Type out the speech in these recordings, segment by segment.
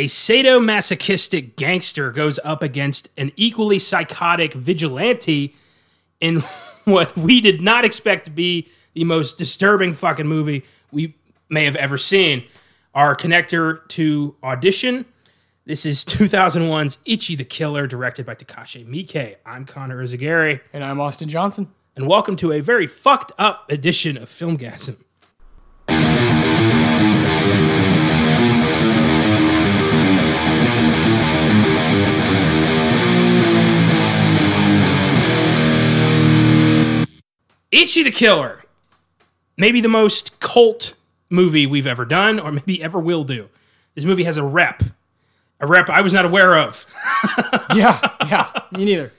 A sadomasochistic gangster goes up against an equally psychotic vigilante in what we did not expect to be the most disturbing fucking movie we may have ever seen. Our connector to Audition. This is 2001's Ichi the Killer, directed by Takashi Miike. I'm Connor Eyzaguirre, And I'm Austin Johnson. and welcome to a very fucked up edition of Filmgazm. Ichi the Killer, maybe the most cult movie we've ever done, or maybe ever will do. This movie has a rep, a rep I was not aware of. Yeah, yeah, me neither.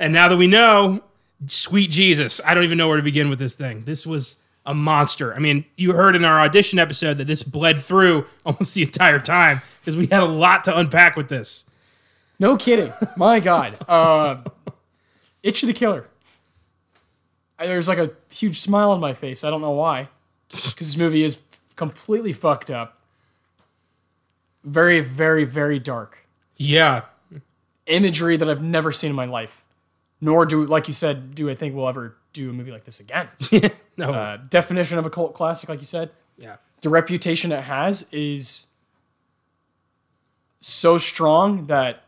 And now that we know, sweet Jesus, I don't even know where to begin with this thing. This was a monster. I mean, you heard in our audition episode that this bled through almost the entire time because we had a lot to unpack with this. No kidding. My God. Uh, Ichi the Killer. There's like a huge smile on my face. I don't know why. Because this movie is completely fucked up. Very, very, very dark. Yeah. Imagery that I've never seen in my life. Nor do, like you said, do I think we'll ever do a movie like this again. no. Uh, definition of a cult classic, like you said. yeah. the reputation it has is so strong that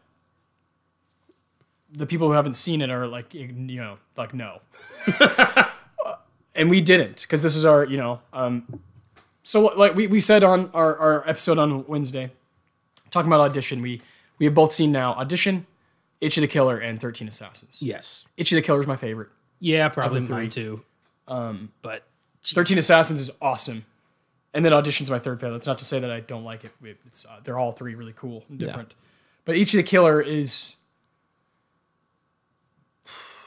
the people who haven't seen it are like you know like no and we didn't because this is our you know um so like we, we said on our, our episode on wednesday talking about audition we we have both seen now audition ichi the killer and 13 assassins Yes. ichi the killer is my favorite Yeah, probably Of the mine too. Um, but 13 Assassins is awesome. And then Audition's my third favorite. That's not to say that I don't like it. It's, uh, they're all three really cool and different. But each of the killer is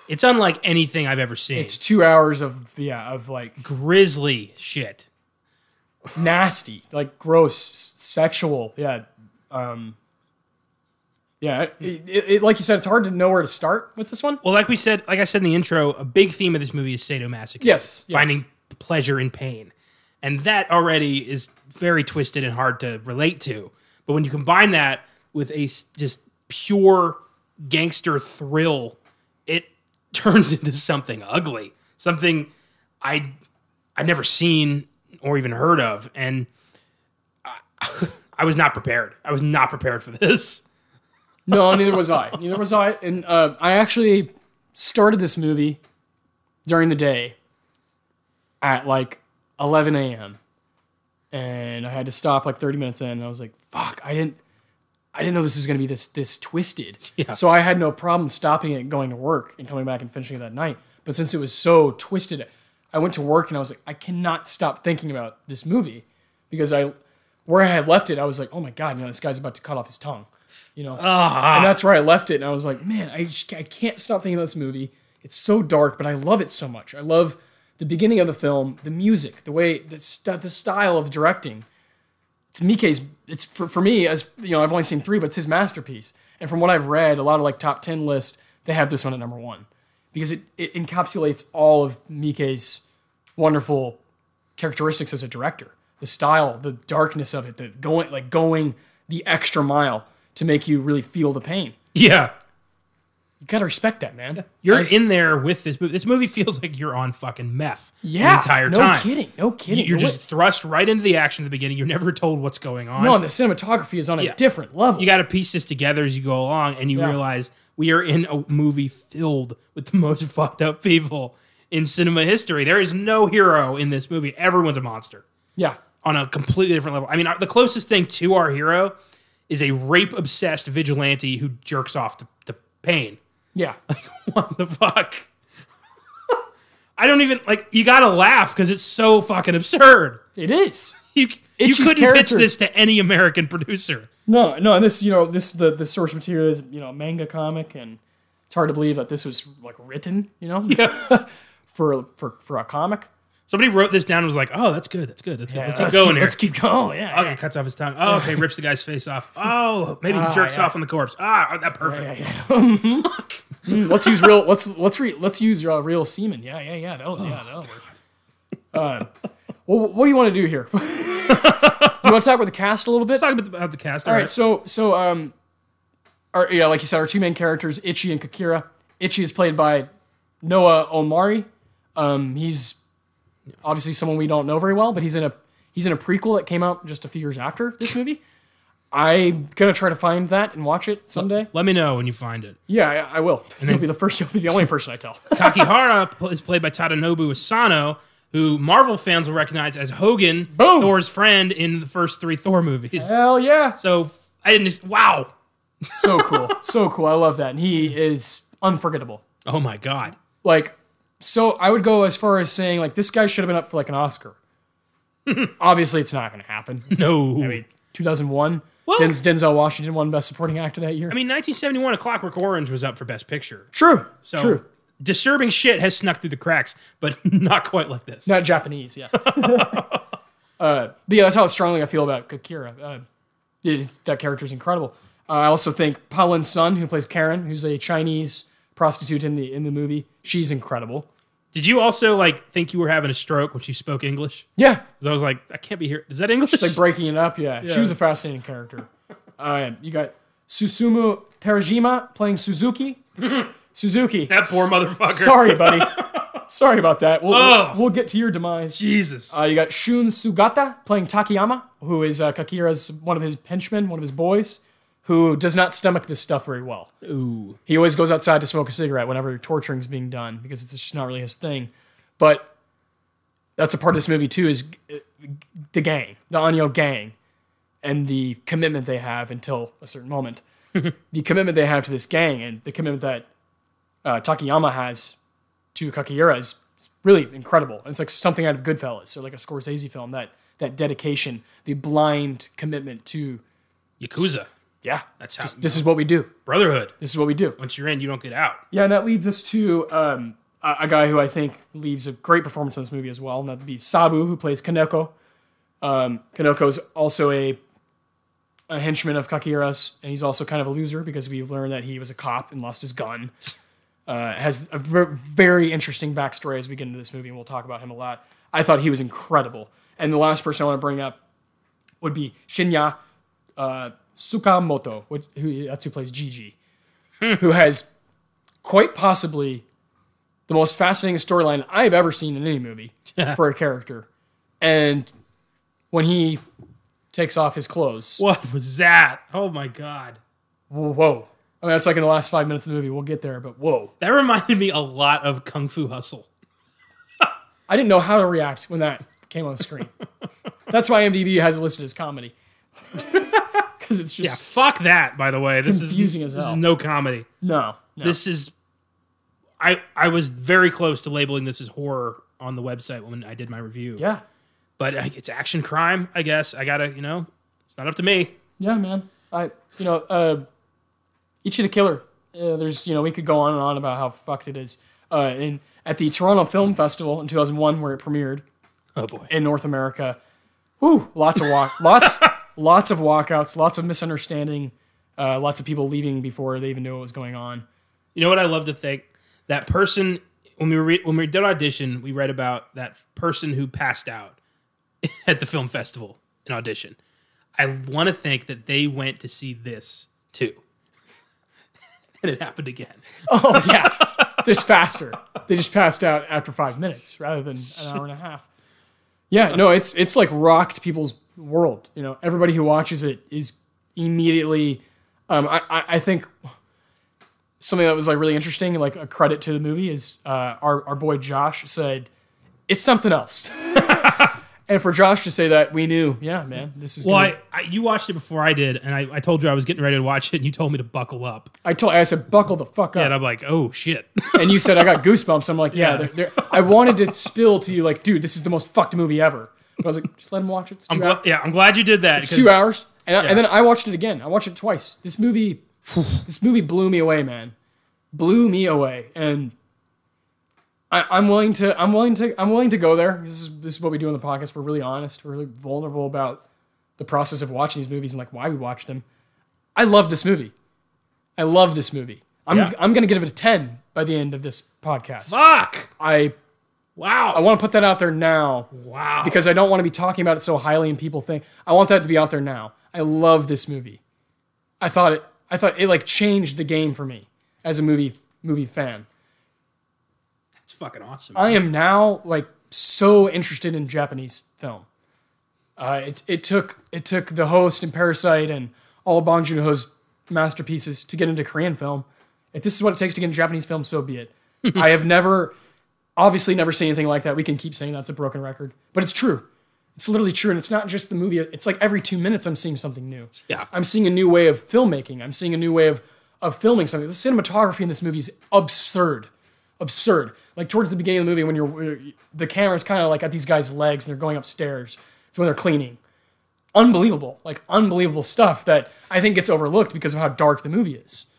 it's unlike anything I've ever seen. it's two hours of yeah of like grisly shit. nasty, like gross, sexual. Yeah, um, yeah. It, it, it- like you said, it's hard to know where to start with this one. Well, like we said, like I said in the intro, a big theme of this movie is sadomasochism. Yes, yes. finding pleasure in pain, and that already is very twisted and hard to relate to. But when you combine that with a just pure gangster thrill, turns into something ugly, something I I'd never seen or even heard of, and I, I was not prepared. I was not prepared for this. No, neither was I. Neither was I. And uh, I actually started this movie during the day at like 11 a.m. And I had to stop like 30 minutes in. And I was like, "Fuck! I didn't, I didn't know this was gonna be this this twisted." Yeah. So I had no problem stopping it and going to work and coming back and finishing it that night. But since it was so twisted, I went to work and I was like, I cannot stop thinking about this movie because I, where I had left it, I was like, oh my god, you know, this guy's about to cut off his tongue, you know. Ah. And that's where I left it. And I was like, man, I just I can't stop thinking about this movie. It's so dark, but I love it so much. I love the beginning of the film, the music, the way the, st- the style of directing. It's Mike's. It's for, for me as you know, I've only seen three, but it's his masterpiece. And from what I've read, a lot of like top ten lists, they have this one at number one because it, it encapsulates all of Mike's wonderful characteristics as a director. The style, the darkness of it, the going like going the extra mile to make you really feel the pain. Yeah. You gotta respect that, man. You're As- in there with this movie. This movie feels like you're on fucking meth yeah, the entire no time. No kidding, no kidding. You're The just thrust right into the action at the beginning. You're never told what's going on. no, and the cinematography is on a different level. you got to piece this together as you go along, and you Yeah. realize we are in a movie filled with the most fucked up people in cinema history. There is no hero in this movie. Everyone's a monster yeah, on a completely different level. I mean, the closest thing to our hero is a rape obsessed vigilante who jerks off to, to pain. Yeah, Like, what the fuck? I don't even like. You gotta laugh because it's so fucking absurd. it is. You you couldn't pitch this to any American producer. No, no, and this, you know, this the the source material is you know manga comic, and it's hard to believe that this was like written, you know, Yeah. for for for a comic. Somebody wrote this down and was like, "Oh, that's good. That's good. That's good. Yeah, let's keep let's going keep, here." Let's keep going. Yeah, Okay, cuts off his tongue. Oh, okay, rips the guy's face off. Oh, maybe he jerks yeah. off on the corpse. Ah, that perfect. Mm, let's use real. Let's let's re, let's use uh, real semen. Yeah, yeah, yeah. That'll Oh, yeah that'll work. Uh, Well, what do you want to do here? you want to talk about the cast a little bit? Let's talk about the, about the cast. All right, so so um, our, yeah, like you said, our two main characters, Ichi and Kakihara. Ichi is played by Nao Omori. Um, he's obviously someone we don't know very well, but he's in a he's in a prequel that came out just a few years after this movie. I'm gonna try to find that and watch it someday. Let me know when you find it. Yeah, I, I will. You'll be the first. You'll be the only person I tell. Kakihara is played by Tadanobu Asano, who Marvel fans will recognize as Hogun, Boom. Thor's friend in the first three Thor movies. Hell yeah! So I didn't just wow. So cool, so cool. I love that, and he is unforgettable. Oh my god. like so i would go as far as saying like this guy should have been up for like an oscar. Obviously it's not going to happen. No. i mean 2001 Well- Denz, denzel washington won best supporting actor that year. I mean, 1971, A Clockwork Orange was up for Best Picture. true So true. disturbing shit has snuck through the cracks, but not quite like this. not japanese yeah. Uh, but yeah that's how strongly i feel about kakihara. Uh, is, that character is incredible. Uh, i also think Alien sun who plays karen who's a chinese prostitute in the in the movie she's incredible Did you also like think you were having a stroke when she spoke English? yeah 'Cause I was like, I can't be here. Is that English? It's like breaking it up. Yeah, she was a fascinating character. Uh, you got Susumu Terajima playing Suzuki. Suzuki. that poor motherfucker. Sorry, buddy. Sorry about that. We'll, Ugh. we'll get to your demise. Jesus. Uh, you got Shun Sugata playing Takayama, who is uh, Kakihara's one of his henchmen, one of his boys, who does not stomach this stuff very well. Ooh. He always goes outside to smoke a cigarette whenever torturing is being done because it's just not really his thing. But that's a part of this movie too is uh, the gang, the Anyo gang, and the commitment they have until a certain moment. the commitment they have to this gang and the commitment that uh, Takayama has to Kakihara is really incredible. And it's like something out of Goodfellas or like a Scorsese film. That that dedication, the blind commitment to Yakuza. Yeah, That's how just, this is what we do. Brotherhood. This is what we do. Once you're in, you don't get out. Yeah, and that leads us to um, a, a guy who I think leaves a great performance in this movie as well, and that'd be Sabu, who plays Kaneko. Um, Kaneko's also a, a henchman of Kakihara's, and he's also kind of a loser because we've learned that he was a cop and lost his gun. Uh, has a ver- very interesting backstory as we get into this movie, and we'll talk about him a lot. I thought he was incredible. And the last person I want to bring up would be Shinya uh, Tsukamoto, which, who, that's who plays Gigi, who has quite possibly the most fascinating storyline I've ever seen in any movie for a character. And when he takes off his clothes, What was that? Oh my god. whoa. I mean, that's like in the last five minutes of the movie. We'll get there, but whoa. That reminded me a lot of Kung Fu Hustle. I didn't know how to react when that came on the screen. that's why IMDb has it listed as comedy. Because it's Yeah, fuck that, by the way. This is as this is no comedy. no. no. This is I I was very close to labeling this as horror on the website when I did my review. yeah. But it's action crime, I guess. I gotta, you know, it's not up to me. Yeah, man. I, you know, uh, Ichi the Killer. Uh, there's, you know, we could go on and on about how fucked it is. Uh, in at the Toronto Film Festival in 2001, where it premiered Oh boy. in North America, whew, lots of walk, lots, lots of walkouts, lots of misunderstanding, uh, lots of people leaving before they even knew what was going on. You know what I love to think? That person when we re- when we did audition, we read about that person who passed out at the film festival in audition. I want to think that they went to see this too. and it happened again. Oh yeah, just faster. They just passed out after five minutes rather than an hour and a half. Yeah, no, it's it's like rocked people's world. You know, everybody who watches it is immediately. Um, I, I I think something that was like really interesting, like a credit to the movie, is uh, our our boy Josh said it's something else. and for Josh to say that, we knew, yeah, man, this is. Well, I, I, you watched it before I did, and I, I told you I was getting ready to watch it, and you told me to buckle up. I told I said buckle the fuck up. And I'm like, oh shit. and you said I got goosebumps. I'm like, yeah, Yeah. they're, they're, I wanted to spill to you, like, dude, this is the most fucked movie ever. But I was like, just let him watch it. It's 2 I'm gl- yeah, I'm glad you did that. It's two hours, and, I, Yeah. and then I watched it again. I watched it twice. This movie, this movie blew me away, man. Blew me away, and I, I'm willing to, I'm willing to, I'm willing to go there. This is this is what we do on the podcast. We're really honest. We're really vulnerable about the process of watching these movies and like why we watch them. I love this movie. I love this movie. I'm Yeah. I'm gonna give it a ten by the end of this podcast. Fuck. I Wow. I want to put that out there now wow. because I don't want to be talking about it so highly and people think I want that to be out there now. I love this movie. I thought it I thought it like changed the game for me as a movie movie fan. That's fucking awesome. I am now like so interested in Japanese film. Uh, it, it took it took the host and Parasite and all Bong Joon Ho's masterpieces to get into Korean film. If this is what it takes to get into Japanese film, so be it. I have never, obviously, never seen anything like that. We can keep saying that's a broken record, but it's true. It's literally true, and it's not just the movie. It's like every two minutes I'm seeing something new. Yeah. I'm seeing a new way of filmmaking. I'm seeing a new way of of filming something. The cinematography in this movie is absurd, absurd. Like towards the beginning of the movie, when you're the camera's kind of like at these guys' legs and they're going upstairs. It's when they're cleaning. Unbelievable, like unbelievable stuff that I think gets overlooked because of how dark the movie is.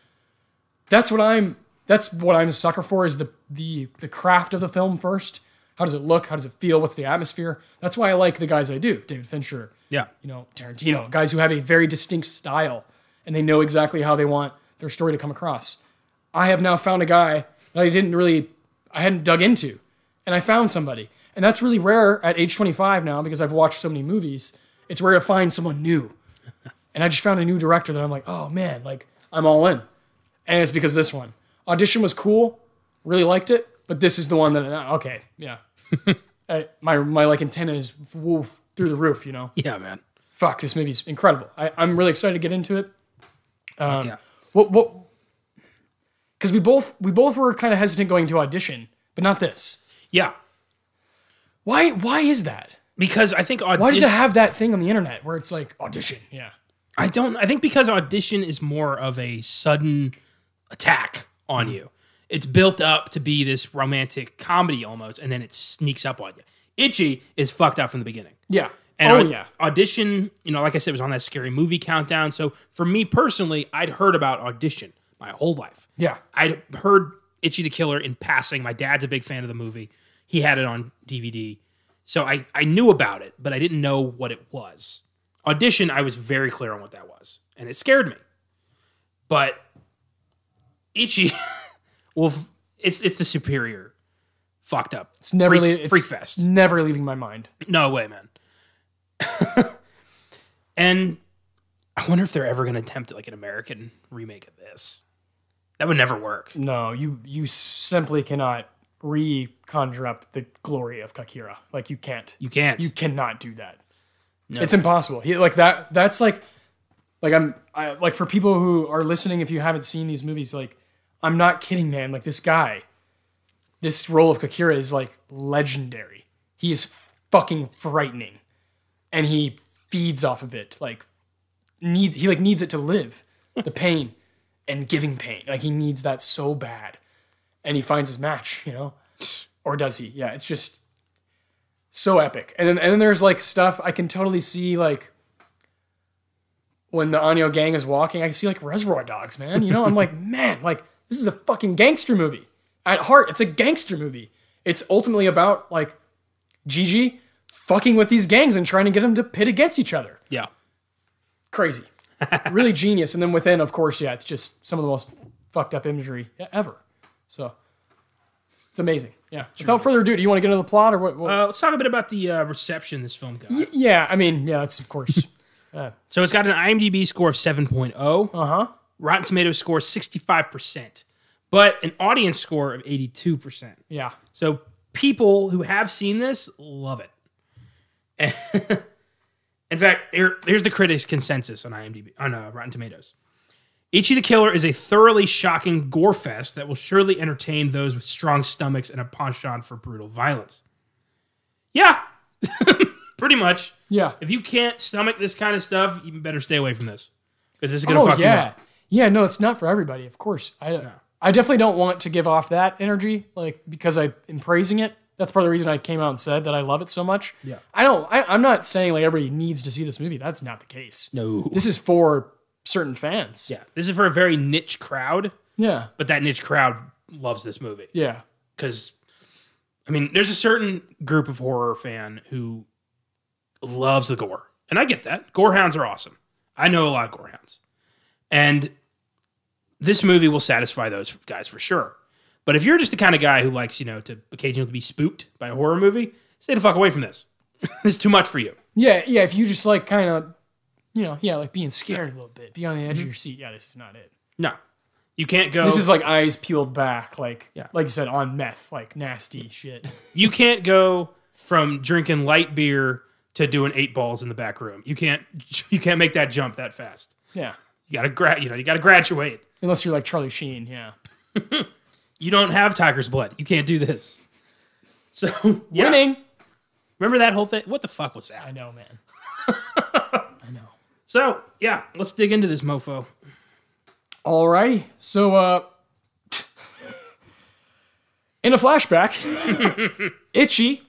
That's what I'm. That's what I'm a sucker for. Is the the the craft of the film first. How does it look? How does it feel? What's the atmosphere? That's why I like the guys I do. David Fincher, yeah. you know, Tarantino, guys who have a very distinct style and they know exactly how they want their story to come across. I have now found a guy that I didn't really, I hadn't dug into, and I found somebody. And that's really rare at age 25 now because I've watched so many movies. It's rare to find someone new. And I just found a new director that I'm like, oh man, like I'm all in. And it's because of this one. Audition was cool, really liked it, but this is the one that, okay, yeah. I, my, my like antenna is woof, through the roof, you know? Yeah, man. fuck, this movie's incredible. I, I'm really excited to get into it. Um, yeah. What what? Because we both we both were kind of hesitant going to audition, but not this. Yeah. Why why is that? Because I think audition. Why does it have that thing on the internet where it's like audition? Yeah. I don't. I think because audition is more of a sudden attack on Mm-hmm. you. It's built up to be this romantic comedy almost, and then it sneaks up on you. Ichi is fucked up from the beginning. Yeah. And oh yeah. audition, you know, like I said, was on that scary movie countdown. So for me personally, I'd heard about audition my whole life. Yeah. I'd heard Ichi the Killer in passing. My dad's a big fan of the movie. He had it on DVD. So I, I knew about it, but I didn't know what it was. Audition, I was very clear on what that was. And it scared me. But Ichi, well, it's it's the superior fucked up. It's never freak, freak fest. Never leaving my mind. No way, man. and I wonder if they're ever going to attempt like an American remake of this. That would never work. No, you you simply cannot re-conjure up the glory of Kakihara. Like you can't. You can't. You cannot do that. No. It's impossible. He, like that. That's like, like I'm I, like for people who are listening, if you haven't seen these movies, like I'm not kidding, man. Like this guy, this role of Kakihara is like legendary. He is fucking frightening, and he feeds off of it. Like needs he like needs it to live, the pain and giving pain. Like he needs that so bad, and he finds his match. You know, or does he? Yeah, it's just so epic. And then and then there's like stuff I can totally see like when the Anyo gang is walking, I can see like Reservoir Dogs, man. You know, I'm like, man, like this is a fucking gangster movie. At heart, it's a gangster movie. It's ultimately about like Gigi fucking with these gangs and trying to get them to pit against each other. yeah. Crazy. really genius. And then within, of course, yeah, it's just some of the most fucked up imagery ever. So it's, amazing. Yeah. Without further ado, do you want to get into the plot or what? what? Uh, let's talk a bit about the uh, reception this film got. yeah, I mean, yeah, that's of course. So it's got an IMDb score of 7.0, Uh huh. Rotten Tomatoes score 65%, but an audience score of 82%. Yeah. So people who have seen this love it. In fact, here, here's the critics' consensus on IMDb on uh, Rotten Tomatoes. Ichi the Killer is a thoroughly shocking gore fest that will surely entertain those with strong stomachs and a penchant for brutal violence. Yeah, pretty much. Yeah. If you can't stomach this kind of stuff, you better stay away from this because this is gonna Oh fuck you up. Yeah, no, it's not for everybody, of course. I don't know. I definitely don't want to give off that energy, like because I am praising it. That's part of the reason I came out and said that I love it so much. Yeah. I don't. I, I'm not saying like everybody needs to see this movie. That's not the case. No. This is for certain fans. Yeah, this is for a very niche crowd, Yeah. but that niche crowd loves this movie. Yeah. because I mean, there's a certain group of horror fan who loves the gore, and I get that. Gorehounds are awesome. I know a lot of gorehounds, and this movie will satisfy those guys for sure. But if you're just the kind of guy who likes, you know, to occasionally be spooked by a horror movie, stay the fuck away from this. this is too much for you. Yeah, yeah. If you just like kind of, you know, yeah, like being scared a little bit, be on the edge Mm-hmm. of your seat. Yeah, this is not it. No, you can't go. This is like eyes peeled back, like Yeah. like you said, on meth, like nasty shit. you can't go from drinking light beer to doing eight balls in the back room. You can't. You can't make that jump that fast. Yeah, You gotta gra- You know, you gotta graduate. unless you're like Charlie Sheen. Yeah, You don't have tiger's blood. You can't do this. So yeah. winning. Remember that whole thing? What the fuck was that? I know, man. I know. So yeah, let's dig into this mofo. Alrighty. So, uh, in a flashback, Ichi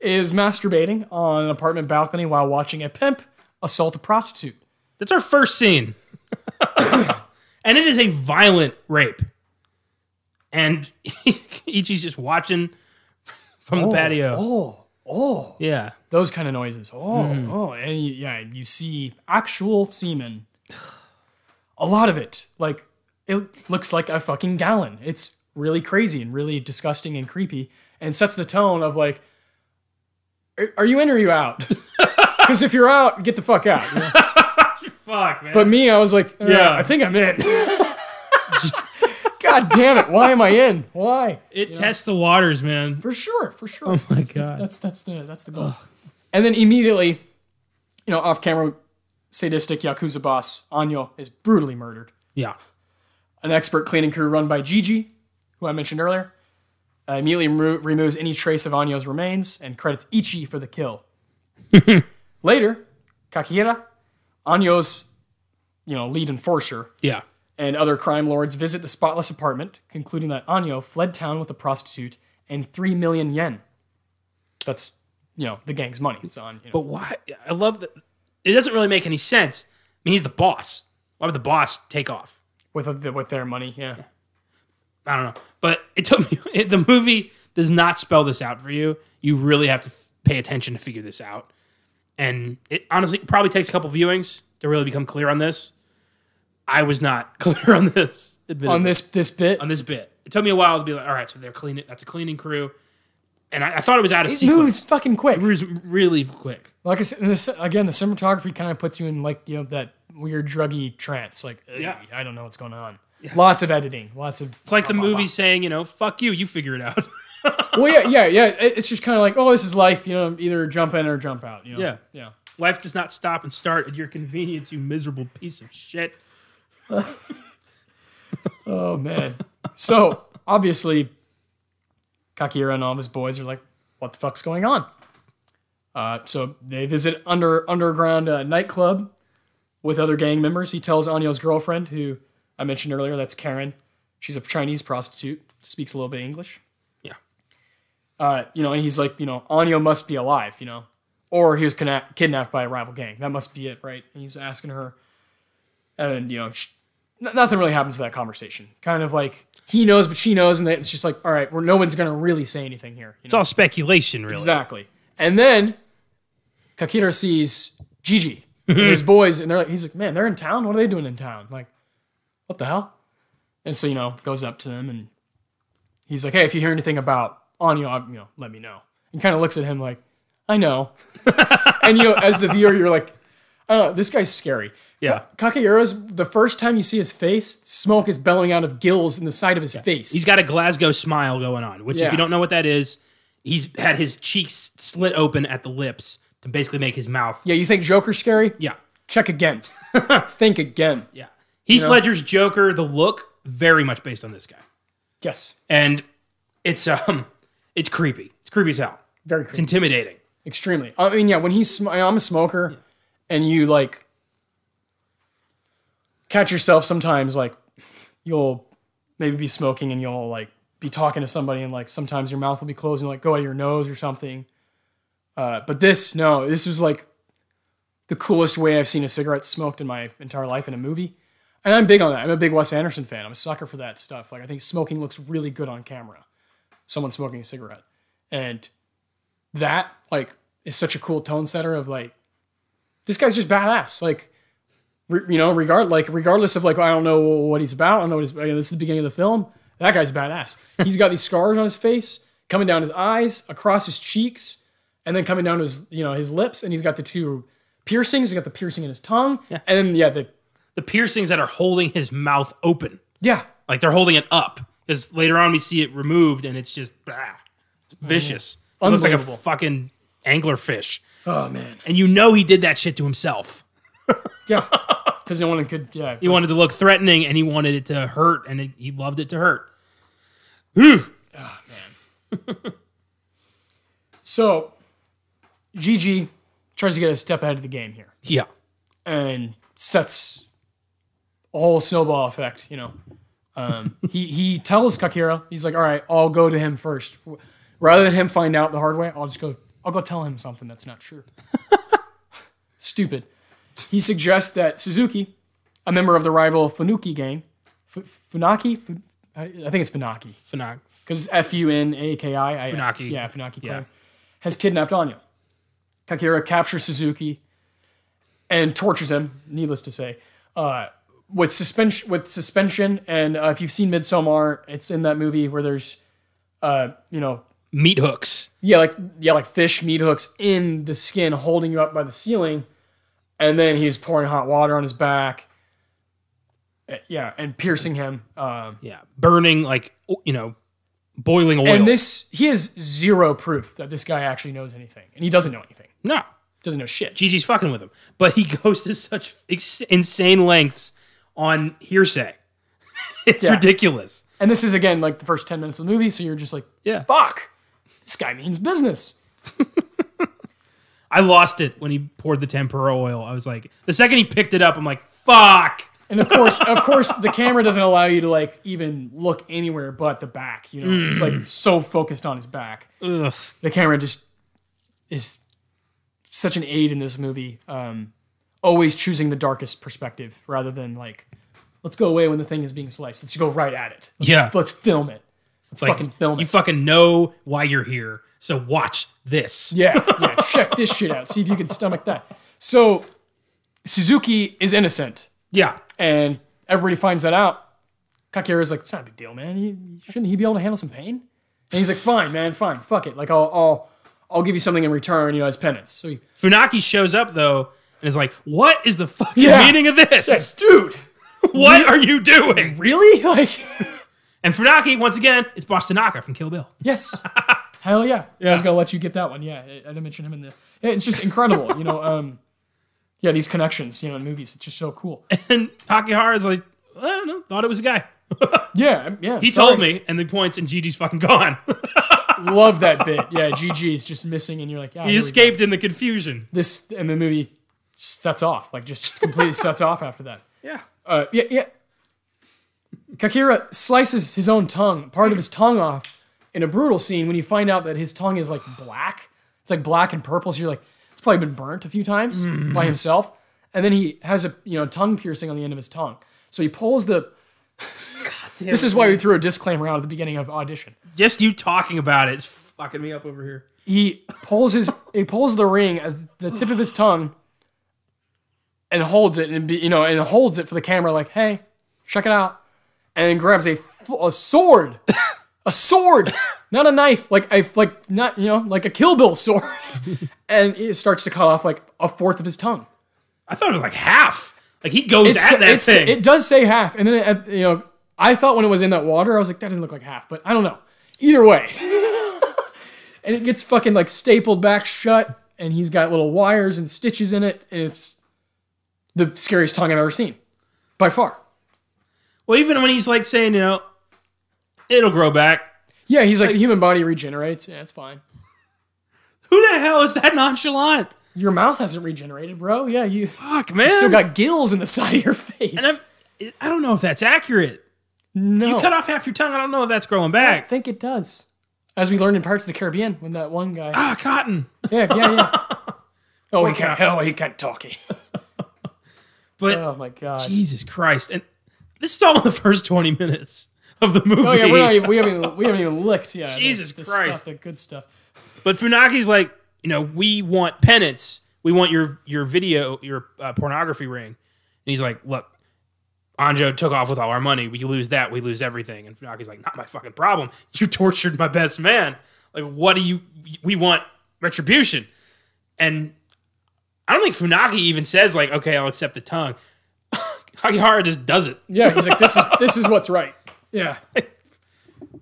is masturbating on an apartment balcony while watching a pimp assault a prostitute. That's our first scene. and it is a violent rape. And Ichi's just watching from the oh, patio. Oh, oh. Yeah. Those kind of noises. Oh, mm-hmm. oh. And you, yeah, you see actual semen. A lot of it. Like, it looks like a fucking gallon. It's really crazy and really disgusting and creepy and sets the tone of like, "Are- are you in or are you out? Because if you're out, get the fuck out. you know? Fuck, man. But me, I was like, Yeah. yeah, I think I'm in. God damn it! Why am I in? Why? it tests the waters, man. For sure, for sure. Oh my that's, God. that's, that's that's the that's the goal. And then immediately, you know, off camera, sadistic yakuza boss Anyo is brutally murdered. Yeah. An expert cleaning crew run by Gigi, who I mentioned earlier, uh, immediately remo- removes any trace of Anyo's remains and credits Ichi for the kill. Later, Kakihara, Anyo's, you know, lead enforcer, Yeah. and other crime lords visit the spotless apartment, concluding that Anyo fled town with a prostitute and three million yen. That's you know the gang's money. It's on. You know. But why? I love that. It doesn't really make any sense. I mean, he's the boss. Why would the boss take off? with with their money, yeah. I don't know. But it took me. It, the movie does not spell this out for you. You really have to pay attention to figure this out. And it honestly probably takes a couple viewings to really become clear on this. I was not clear on this. admittedly. On this this bit, on this bit. It took me a while to be like, all right, so they're cleaning. It that's a cleaning crew, and I, I thought it was out of sequence. it sequence. moves fucking quick. It was really quick. Like I said, and this, again, the cinematography kind of puts you in like you know that weird druggy trance. Like, Yeah. yeah, I don't know what's going on. Lots of editing, lots of. It's like the movie saying, you know, fuck you, you figure it out. Well, yeah, yeah, yeah. It's just kind of like, oh, this is life. You know, either jump in or jump out. You know? Yeah. yeah. Life does not stop and start at your convenience, you miserable piece of shit. Oh man. so obviously, Kakihara and all of his boys are like, "What the fuck's going on?" Uh, so they visit under underground uh, nightclub with other gang members. He tells Anyo's girlfriend, who I mentioned earlier, that's Karen. She's a Chinese prostitute, speaks a little bit English. Uh, you know, and he's like, you know, Anyo must be alive, you know, or he was kidna- kidnapped by a rival gang. That must be it, right? And he's asking her, and you know, sh- n- nothing really happens to that conversation. Kind of like he knows, but she knows, and they- it's just like, all right, well, no one's gonna really say anything here. you It's know? all speculation, really. Exactly. And then Kakihara sees Gigi and his boys, and they're like, he's like, man, they're in town. What are they doing in town? like, what the hell? And so you know, goes up to them and he's like, hey, if you hear anything about Anyo, you you know, let me know. And kind of looks at him like, I know. and you know, as the viewer, you're like, oh, this guy's scary. Yeah. Kakihara's the first time you see his face, smoke is bellowing out of gills in the side of his face. He's got a Glasgow smile going on, which, if you don't know what that is, he's had his cheeks slit open at the lips to basically make his mouth. yeah, you think Joker's scary? Yeah. Check again. Think again. Yeah. Heath know? Ledger's Joker, the look, very much based on this guy. Yes. And it's um it's creepy. It's creepy as hell. Very creepy. It's intimidating. Extremely. I mean, yeah, when he's, sm- I'm a smoker and you like catch yourself sometimes, like you'll maybe be smoking and you'll like be talking to somebody and like sometimes your mouth will be closed and like go out of your nose or something. Uh, but this, no, this was like the coolest way I've seen a cigarette smoked in my entire life in a movie. And I'm big on that. I'm a big Wes Anderson fan. I'm a sucker for that stuff. Like I think smoking looks really good on camera. Someone smoking a cigarette. And that like is such a cool tone setter of like this guy's just badass. Like re- you know, regard like regardless of like I don't know what he's about. I don't know what he's. You know, this is the beginning of the film. that guy's badass. He's got these scars on his face, coming down his eyes, across his cheeks, and then coming down to his you know his lips, and he's got the two piercings. He's got the piercing in his tongue, and then yeah, the The piercings that are holding his mouth open. yeah, Like they're holding it up. Because later on we see it removed and it's just bah, it's mm. vicious. It looks like a fucking anglerfish. oh man, And you know he did that shit to himself. yeah, because no one could yeah. He wanted to look threatening and he wanted it to hurt and it, he loved it to hurt. Whew. Ah, so, GG tries to get a step ahead of the game here. Yeah. and sets a whole snowball effect. You know, um, he he tells Kakihara, he's like, "All right, I'll go to him first, rather than him find out the hard way. I'll just go. I'll go tell him something that's not true." Stupid. He suggests that Suzuki, a member of the rival Funuki gang, F- Funaki, Fu- I think it's Funaki, Funaki. because F U N A K I. I- Funaki. Yeah, Funaki Yeah. Has kidnapped Anya. Kakihara captures Suzuki and tortures him, needless to say, uh, with suspension. With suspension, and uh, if you've seen Midsommar, it's in that movie where there's, uh, you know, Meat hooks. yeah, like yeah, like fish meat hooks in the skin, holding you up by the ceiling, and then he's pouring hot water on his back. Uh, Yeah, and piercing him. Um, Yeah. Burning like you know, boiling oil. and this, he has zero proof that this guy actually knows anything, and he doesn't know anything. no. Doesn't know shit. Gigi's fucking with him. But he goes to such insane lengths on hearsay. it's Yeah. ridiculous. And this is again like the first ten minutes of the movie, so you're just like, Yeah. fuck, this guy means business. I lost it when he poured the tempura oil. I was like, the second he picked it up, I'm like, fuck. And of course, of course, the camera doesn't allow you to like even look anywhere but the back. You know, it's like so focused on his back. Ugh. The camera just is such an aid in this movie. Um, always choosing the darkest perspective rather than like, let's go away when the thing is being sliced. Let's go right at it. Let's, Yeah. let's film it. Let's Like, fucking film You it. You fucking know why you're here. So watch this. Yeah, yeah. Check this shit out. See if you can stomach that. So Suzuki is innocent, Yeah. and everybody finds that out. Kakihara's like, "It's not a big deal, man. He, shouldn't he be able to handle some pain?" And he's like, "Fine, man. Fine. Fuck it. Like, I'll, I'll, I'll give you something in return. You know, as penance." So he, Funaki shows up though and is like, what is the fucking Yeah. meaning of this? dude, what are you doing? really? Like, And Funaki, once again, it's Boss Tanaka from Kill Bill. yes. Hell yeah. yeah. I was gonna let you get that one. Yeah, I I didn't mention him in the. It's just incredible. you know, um, yeah, these connections. You know, in movies, it's just so cool. And Takahara's like, I don't know, thought it was a guy. Yeah, yeah. He sorry. told me, and the points, and Gigi's fucking gone. Love that bit. Yeah, GG is just missing, and you're like, yeah, he here we go. escaped in the confusion. This and the movie sets off, like just completely sets off after that. Yeah. Uh, yeah, yeah. Kakihara slices his own tongue, part of his tongue off, in a brutal scene when you find out that his tongue is like black. It's like black and purple. So you're like, it's probably been burnt a few times by himself. And then he has a you know tongue piercing on the end of his tongue. So he pulls the. this is why we threw a disclaimer out at the beginning of audition. Just you talking about it, it's fucking me up over here. he pulls his he pulls the ring at the tip of his tongue and holds it and be, you know and holds it for the camera like hey check it out. And then grabs a sword a sword not a knife like a like not you know like a kill bill sword. And it starts to cut off like a fourth of his tongue. I thought it was like half. Like he goes it's, at that thing. it does say half. And then it, uh, you know i thought when it was in that water i was like that doesn't look like half but i don't know. Either way. And it gets fucking like stapled back shut and he's got little wires and stitches in it and it's the scariest tongue i've ever seen by far well, even when he's like saying, you know, it'll grow back. yeah he's like the human body regenerates yeah it's fine Who the hell is that nonchalant? your mouth hasn't regenerated bro yeah you Fuck, man. You still got gills in the side of your face And I'm, I don't know if that's accurate. no You cut off half your tongue. I don't know if that's growing back. i think it does as we learned in parts of the caribbean when that one guy Ah, cotton. yeah yeah yeah oh he can't hell he can't talk But oh my god Jesus Christ, and this is all in the first twenty minutes of the movie. Oh yeah, we're not even, we haven't even, we haven't even licked. The- Jesus the, Christ. stuff, the good stuff. But Funaki's like, you know, we want penance. We want your your video, your uh, pornography ring. And he's like, look, Anjo took off with all our money. We lose that, we lose everything. And Funaki's like, not my fucking problem. You tortured my best man. Like, what do you? We want retribution. And I don't think Funaki even says like, okay, I'll accept the tongue. Kakihara just does it. Yeah, he's like, this is this is what's right. Yeah,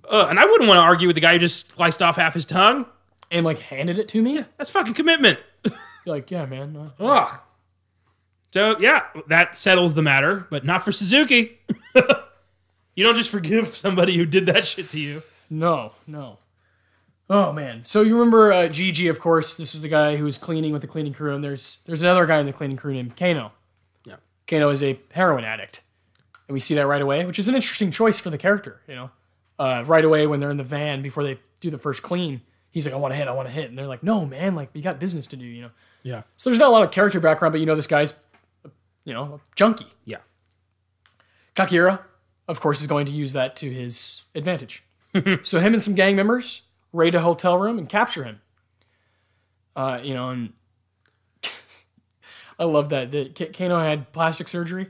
Uh, and I wouldn't want to argue with the guy who just sliced off half his tongue. and like handed it to me. That's fucking commitment. You're like, yeah, man. uh, Ugh. So yeah, that settles the matter, but not for Suzuki. you don't just forgive somebody who did that shit to you. No, no. Oh man. So you remember uh, Gigi? Of course, this is the guy who was cleaning with the cleaning crew, and there's there's another guy in the cleaning crew named Kano. Yeah. Kano is a heroin addict, and we see that right away, which is an interesting choice for the character. You know, uh, right away when they're in the van before they do the first clean, he's like, "I want to hit, I want to hit," and they're like, "No, man, like we got business to do." You know. Yeah. So there's not a lot of character background, but you know this guy's, you know, a junkie. Yeah. Kakihara, of course, is going to use that to his advantage. so him and some gang members raid a hotel room and capture him. Uh, you know, and I love that that K- Kano had plastic surgery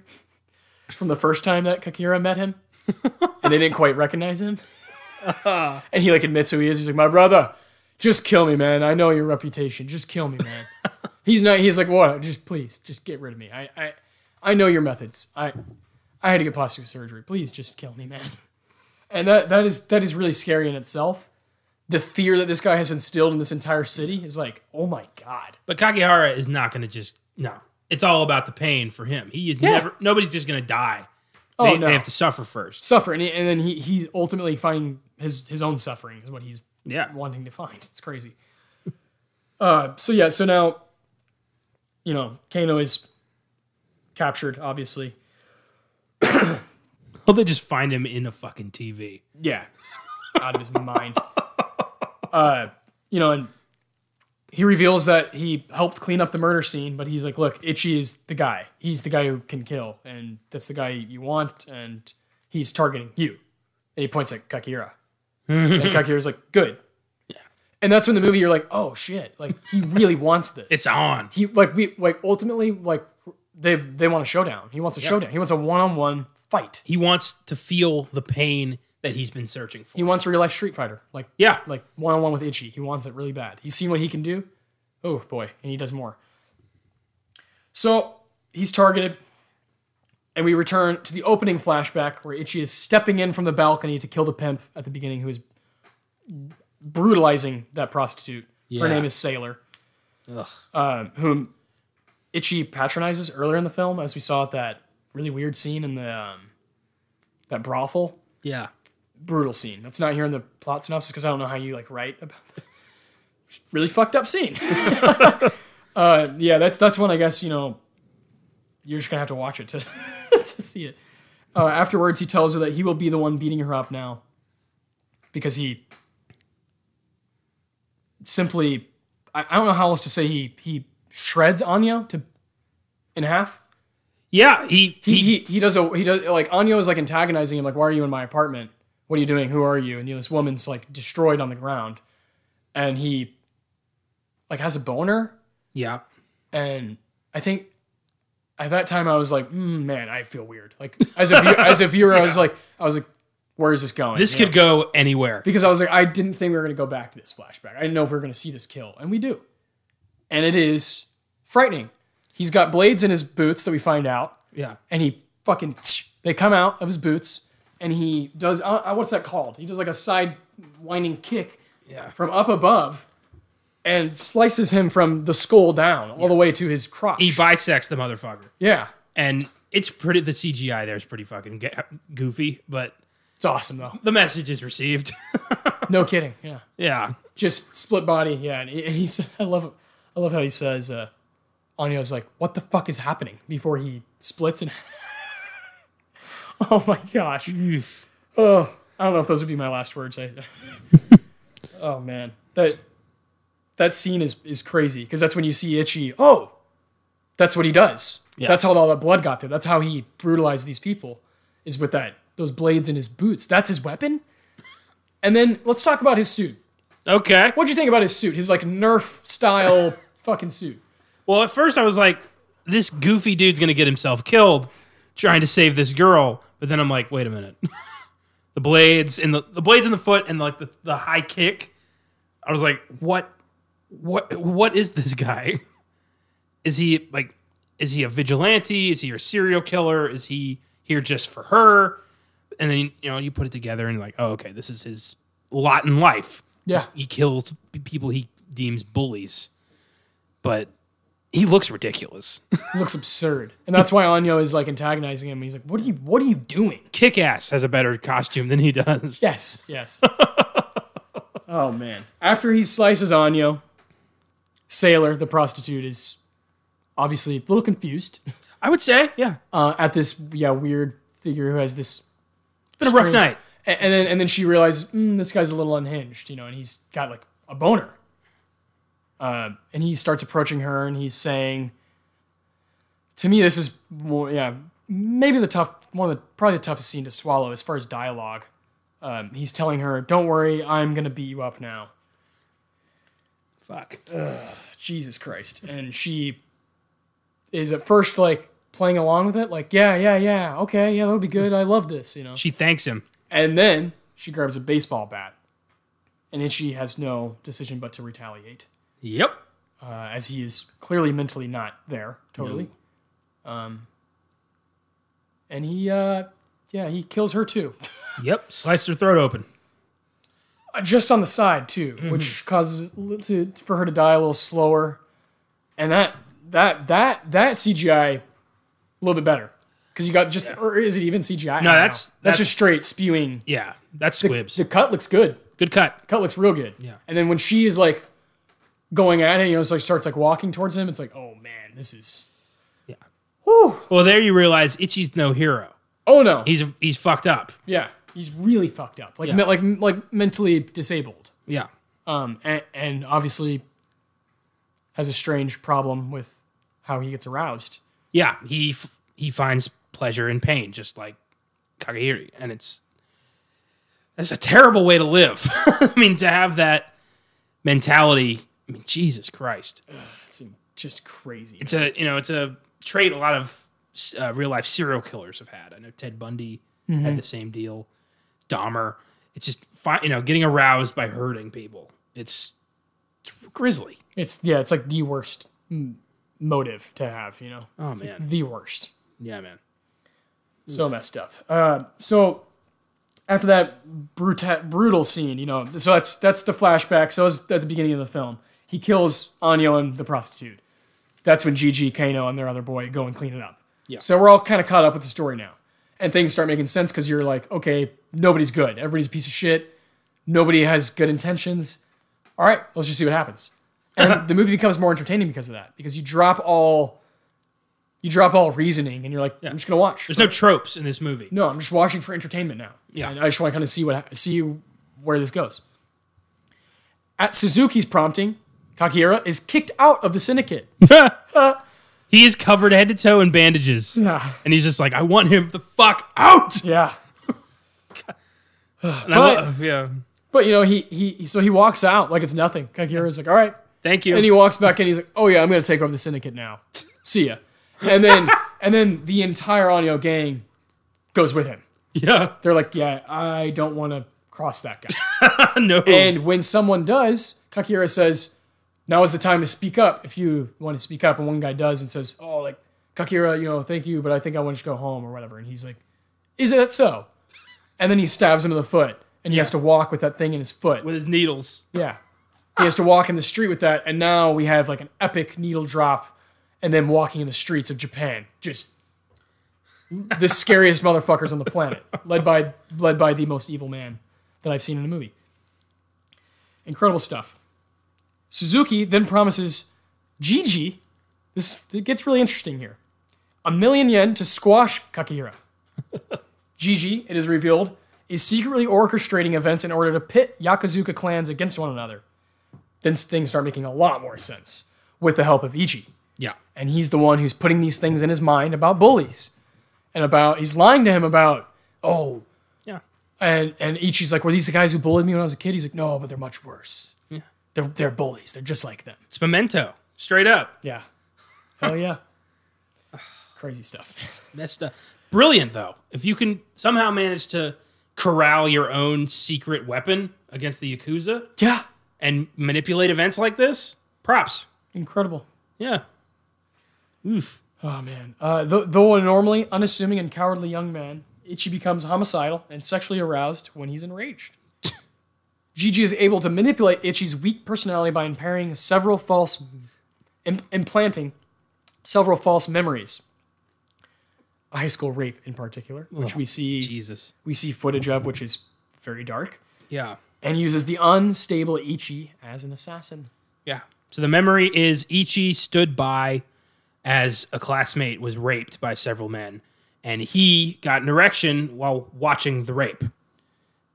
from the first time that Kakihara met him, and they didn't quite recognize him. and he like admits who he is. He's like, "My brother, just kill me, man. I know your reputation. Just kill me, man." he's not. He's like, "What? Just please, just get rid of me. I, I, I know your methods. I, I had to get plastic surgery. Please, just kill me, man." And that that is that is really scary in itself. The fear that this guy has instilled in this entire city is like, oh my god. But Kakihara is not going to just no. It's all about the pain for him. He is Yeah. never. Nobody's just going to die. Oh they, no, they have to suffer first. suffer, and, he, and then he he ultimately finding his his own suffering is what he's Yeah. wanting to find. It's crazy. uh, so yeah, so now, you know, Kano is captured, obviously. Well, they just find him in a fucking TV. Yeah, out of his mind. Uh, you know, and he reveals that he helped clean up the murder scene, but he's like, "Look, Ichi is the guy. He's the guy who can kill, and that's the guy you want, and he's targeting you." And he points at Kakihara, and Kakihara's like, "Good." And that's when the movie you're like, "Oh shit!" Like he really wants this. It's on. he like we like ultimately like they they want a showdown. He wants a showdown. He wants a one on one fight. He wants to feel the pain that he's been searching for. He wants a real life Street Fighter. Like yeah. like one on one with Ichi. He wants it really bad. He's seen what he can do. Oh boy, and he does more. So he's targeted, and we return to the opening flashback where Ichi is stepping in from the balcony to kill the pimp at the beginning, who is brutalizing that prostitute. Her name is Sailor, Ugh. um, whom Ichi patronizes earlier in the film, as we saw at that really weird scene in the um, that brothel Yeah. Brutal scene. That's not here in the plot synopsis because I don't know how you like write about it. Really fucked up scene. uh, yeah, that's that's one I guess you know you're just gonna have to watch it to to see it. Uh, afterwards, he tells her that he will be the one beating her up now because he simply I, I don't know how else to say he he shreds Anya to in half. Yeah. He, he, he he does a he does like Anya is like antagonizing him like why are you in my apartment what are you doing? Who are you? And you know, this woman's like destroyed on the ground. And he like has a boner. Yeah. and I think at that time I was like mm, man I feel weird. Like as a viewer, as a viewer I was like I was like where is this going? This You could know? go anywhere. because I was like I didn't think we were gonna go back to this flashback. I didn't know if we were gonna see this kill. And we do. And it is frightening. He's got blades in his boots that we find out. Yeah. and he fucking they come out of his boots and he does uh, uh, what's that called? He does like a side winding kick Yeah. from up above and slices him from the skull down all the way to his crotch. He bisects the motherfucker. yeah, And it's pretty, the CGI there is pretty fucking goofy, but it's awesome though. the message is received. No kidding. Yeah, yeah. just split body. Yeah, and he, he's I love I love how he says uh, Anya's like, "What the fuck is happening?" before he splits and. oh my gosh. oh, I don't know if those would be my last words. I, oh man, that that scene is is crazy because that's when you see Ichi. Oh, that's what he does. Yeah. That's how all that blood got there. That's how he brutalized these people. Is with that those blades in his boots. That's his weapon. And then let's talk about his suit. Okay. What'd you think about his suit? His like Nerf style fucking suit. Well, at first I was like, this goofy dude's going to get himself killed. Trying to save this girl. But then I'm like, wait a minute. the blades and the, the blades in the foot and like the, the high kick. I was like, what what what is this guy? Is he like is he a vigilante? Is he a serial killer? Is he here just for her? And then you know, you put it together and you're like, oh, okay, this is his lot in life. Yeah. He kills people he deems bullies. But he looks ridiculous. Looks absurd, and that's why Anjo is like antagonizing him. He's like, "What are you? What are you doing?" Kick ass has a better costume than he does. Yes, yes. oh man! After he slices Anjo, Sailor, the prostitute, is obviously a little confused I would say, yeah. uh, at this yeah weird figure who has this. Been a rough night. A- And then and then she realizes mm, this guy's a little unhinged, you know, and he's got like a boner. Uh, and he starts approaching her, and he's saying, "To me, this is more, yeah, maybe the tough, one of the probably the toughest scene to swallow as far as dialogue." Um, he's telling her, "Don't worry, I'm gonna beat you up now." Fuck. Jesus Christ. And she is at first like playing along with it, like, yeah, yeah, yeah, okay, yeah, that'll be good. I love this, you know. She thanks him. And then she grabs a baseball bat. And then she has no decision but to retaliate, Yep. uh, as he is clearly mentally not there, totally. Um, and he, uh, yeah, he kills her too. Yep. slices her throat open. Uh, just on the side too, which causes to, for her to die a little slower. And that that that that CGI a little bit better because you got just or is it even CGI? No, that's- that's that's- just straight spewing. Yeah. That's The, squibs. the cut looks good. Good cut. Cut looks real good. Yeah. And then when she is like going at it, you know, so like starts like walking towards him. It's like, oh man, this is. Yeah. Whew. Well, there you realize Ichi's no hero. Oh no. He's he's fucked up. yeah. He's really fucked up. Like Yeah. me- like like mentally disabled. Yeah. um, and, and obviously has a strange problem with how he gets aroused. Yeah. He f- he finds pleasure in pain, just like Kakihara, and it's that's a terrible way to live. I mean, to have that mentality. I mean, Jesus Christ. It's just crazy. It's a you know it's a trait a lot of uh, real life serial killers have had. I know Ted Bundy had the same deal. Dahmer. It's just fi- you know getting aroused by hurting people. It's grisly. It's yeah, it's like the worst m- motive to have. You know, Oh It's like man, the worst. yeah man. So messed up. Uh, so after that bruta- brutal scene, you know, so that's that's the flashback. So it's at the beginning of the film. He kills Anjo and the prostitute. That's when Gigi, Kano, and their other boy go and clean it up. Yeah. So we're all kind of caught up with the story now, and things start making sense because you're like, okay, nobody's good. Everybody's a piece of shit. Nobody has good intentions. All right, let's just see what happens. And the movie becomes more entertaining because of that. Because you drop all, you drop all reasoning, and you're like, I'm just gonna watch. There's no tropes in this movie. No, I'm just watching for entertainment now. Yeah. and I just want to kind of see what see where this goes. At Suzuki's prompting, Kakihara is kicked out of the syndicate. he is covered head to toe in bandages, Yeah, and he's just like, I want him the fuck out. yeah. But- yeah, But you know, he he so he walks out like it's nothing. Kakihara's like, all right, thank you. and he walks back in. He's like, oh yeah, I'm gonna take over the syndicate now. See ya. And then and then the entire Anjo gang goes with him. yeah, They're like, yeah, I don't want to cross that guy. no. And when someone does, Kakihara says, now is the time to speak up if you want to speak up. And one guy does and says, oh, like, Kakihara, you know, thank you, but I think I want to go home or whatever. And he's like, is that so? And then he stabs him in the foot and he has to walk with that thing in his foot. with his needles. Yeah. He has to walk in the street with that. And now we have like an epic needle drop and then walking in the streets of Japan. Just the scariest motherfuckers on the planet, led by led by the most evil man that I've seen in a movie. Incredible stuff. Suzuki then promises Gigi, this it gets really interesting here, a million yen to squash Kakihara. Gigi, it is revealed, is secretly orchestrating events in order to pit Yakuzuka clans against one another. Then things start making a lot more sense with the help of Ichi Yeah, and he's the one who's putting these things in his mind about bullies and about he's lying to him about oh yeah, and and Ichi's like were these the guys who bullied me when I was a kid he's like no but they're much worse. They're they're bullies they're just like them it's memento, straight up. yeah hell yeah crazy stuff Messed up. Brilliant though. If you can somehow manage to corral your own secret weapon against the Yakuza Yeah. and manipulate events like this, props. Incredible. Yeah. Oof. Oh man. Uh, th- though a normally unassuming and cowardly young man, Ichi becomes homicidal and sexually aroused when he's enraged. Gigi is able to manipulate Ichi's weak personality by impairing several false, im- implanting several false memories. A high school rape, in particular, which oh, we see Jesus. we see footage of, which is very dark, Yeah. and uses the unstable Ichi as an assassin. Yeah. So the memory is Ichi stood by as a classmate was raped by several men, and he got an erection while watching the rape.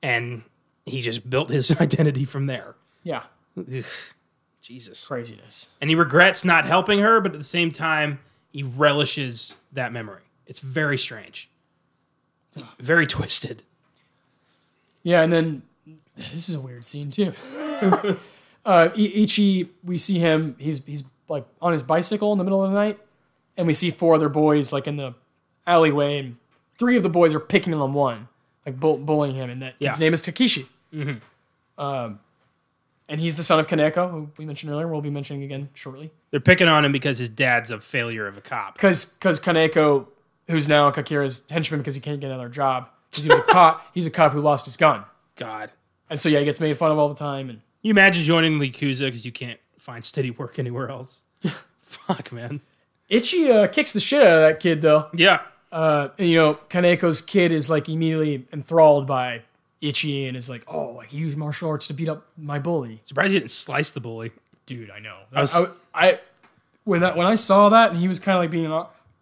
And he just built his identity from there. Yeah, Ugh. Jesus. craziness. And he regrets not helping her, but at the same time, he relishes that memory. It's very strange. Very twisted. Yeah, and then this is a weird scene too. uh, Ichi, we see him. He's he's like on his bicycle in the middle of the night, and we see four other boys like in the alleyway, and three of the boys are picking on one, like bull- bullying him, and that Yeah. his name is Takeshi. Um, and he's the son of Kaneko, who we mentioned earlier. We'll be mentioning again shortly. They're picking on him because his dad's a failure of a cop. Because because Kaneko, who's now Kakihara's henchman because he can't get another job because he was a cop. He's a cop who lost his gun, God. and so yeah, he gets made fun of all the time and. You imagine joining the Yakuza because you can't find steady work anywhere else. Fuck, man. Ichi uh, kicks the shit out of that kid though. Yeah. Uh, and, you know, Kaneko's kid is like immediately enthralled by Ichi and is like, "Oh, I can use martial arts to beat up my bully." Surprised you didn't slice the bully. Dude, I know. I was- I, I when that when I saw that and he was kind of like being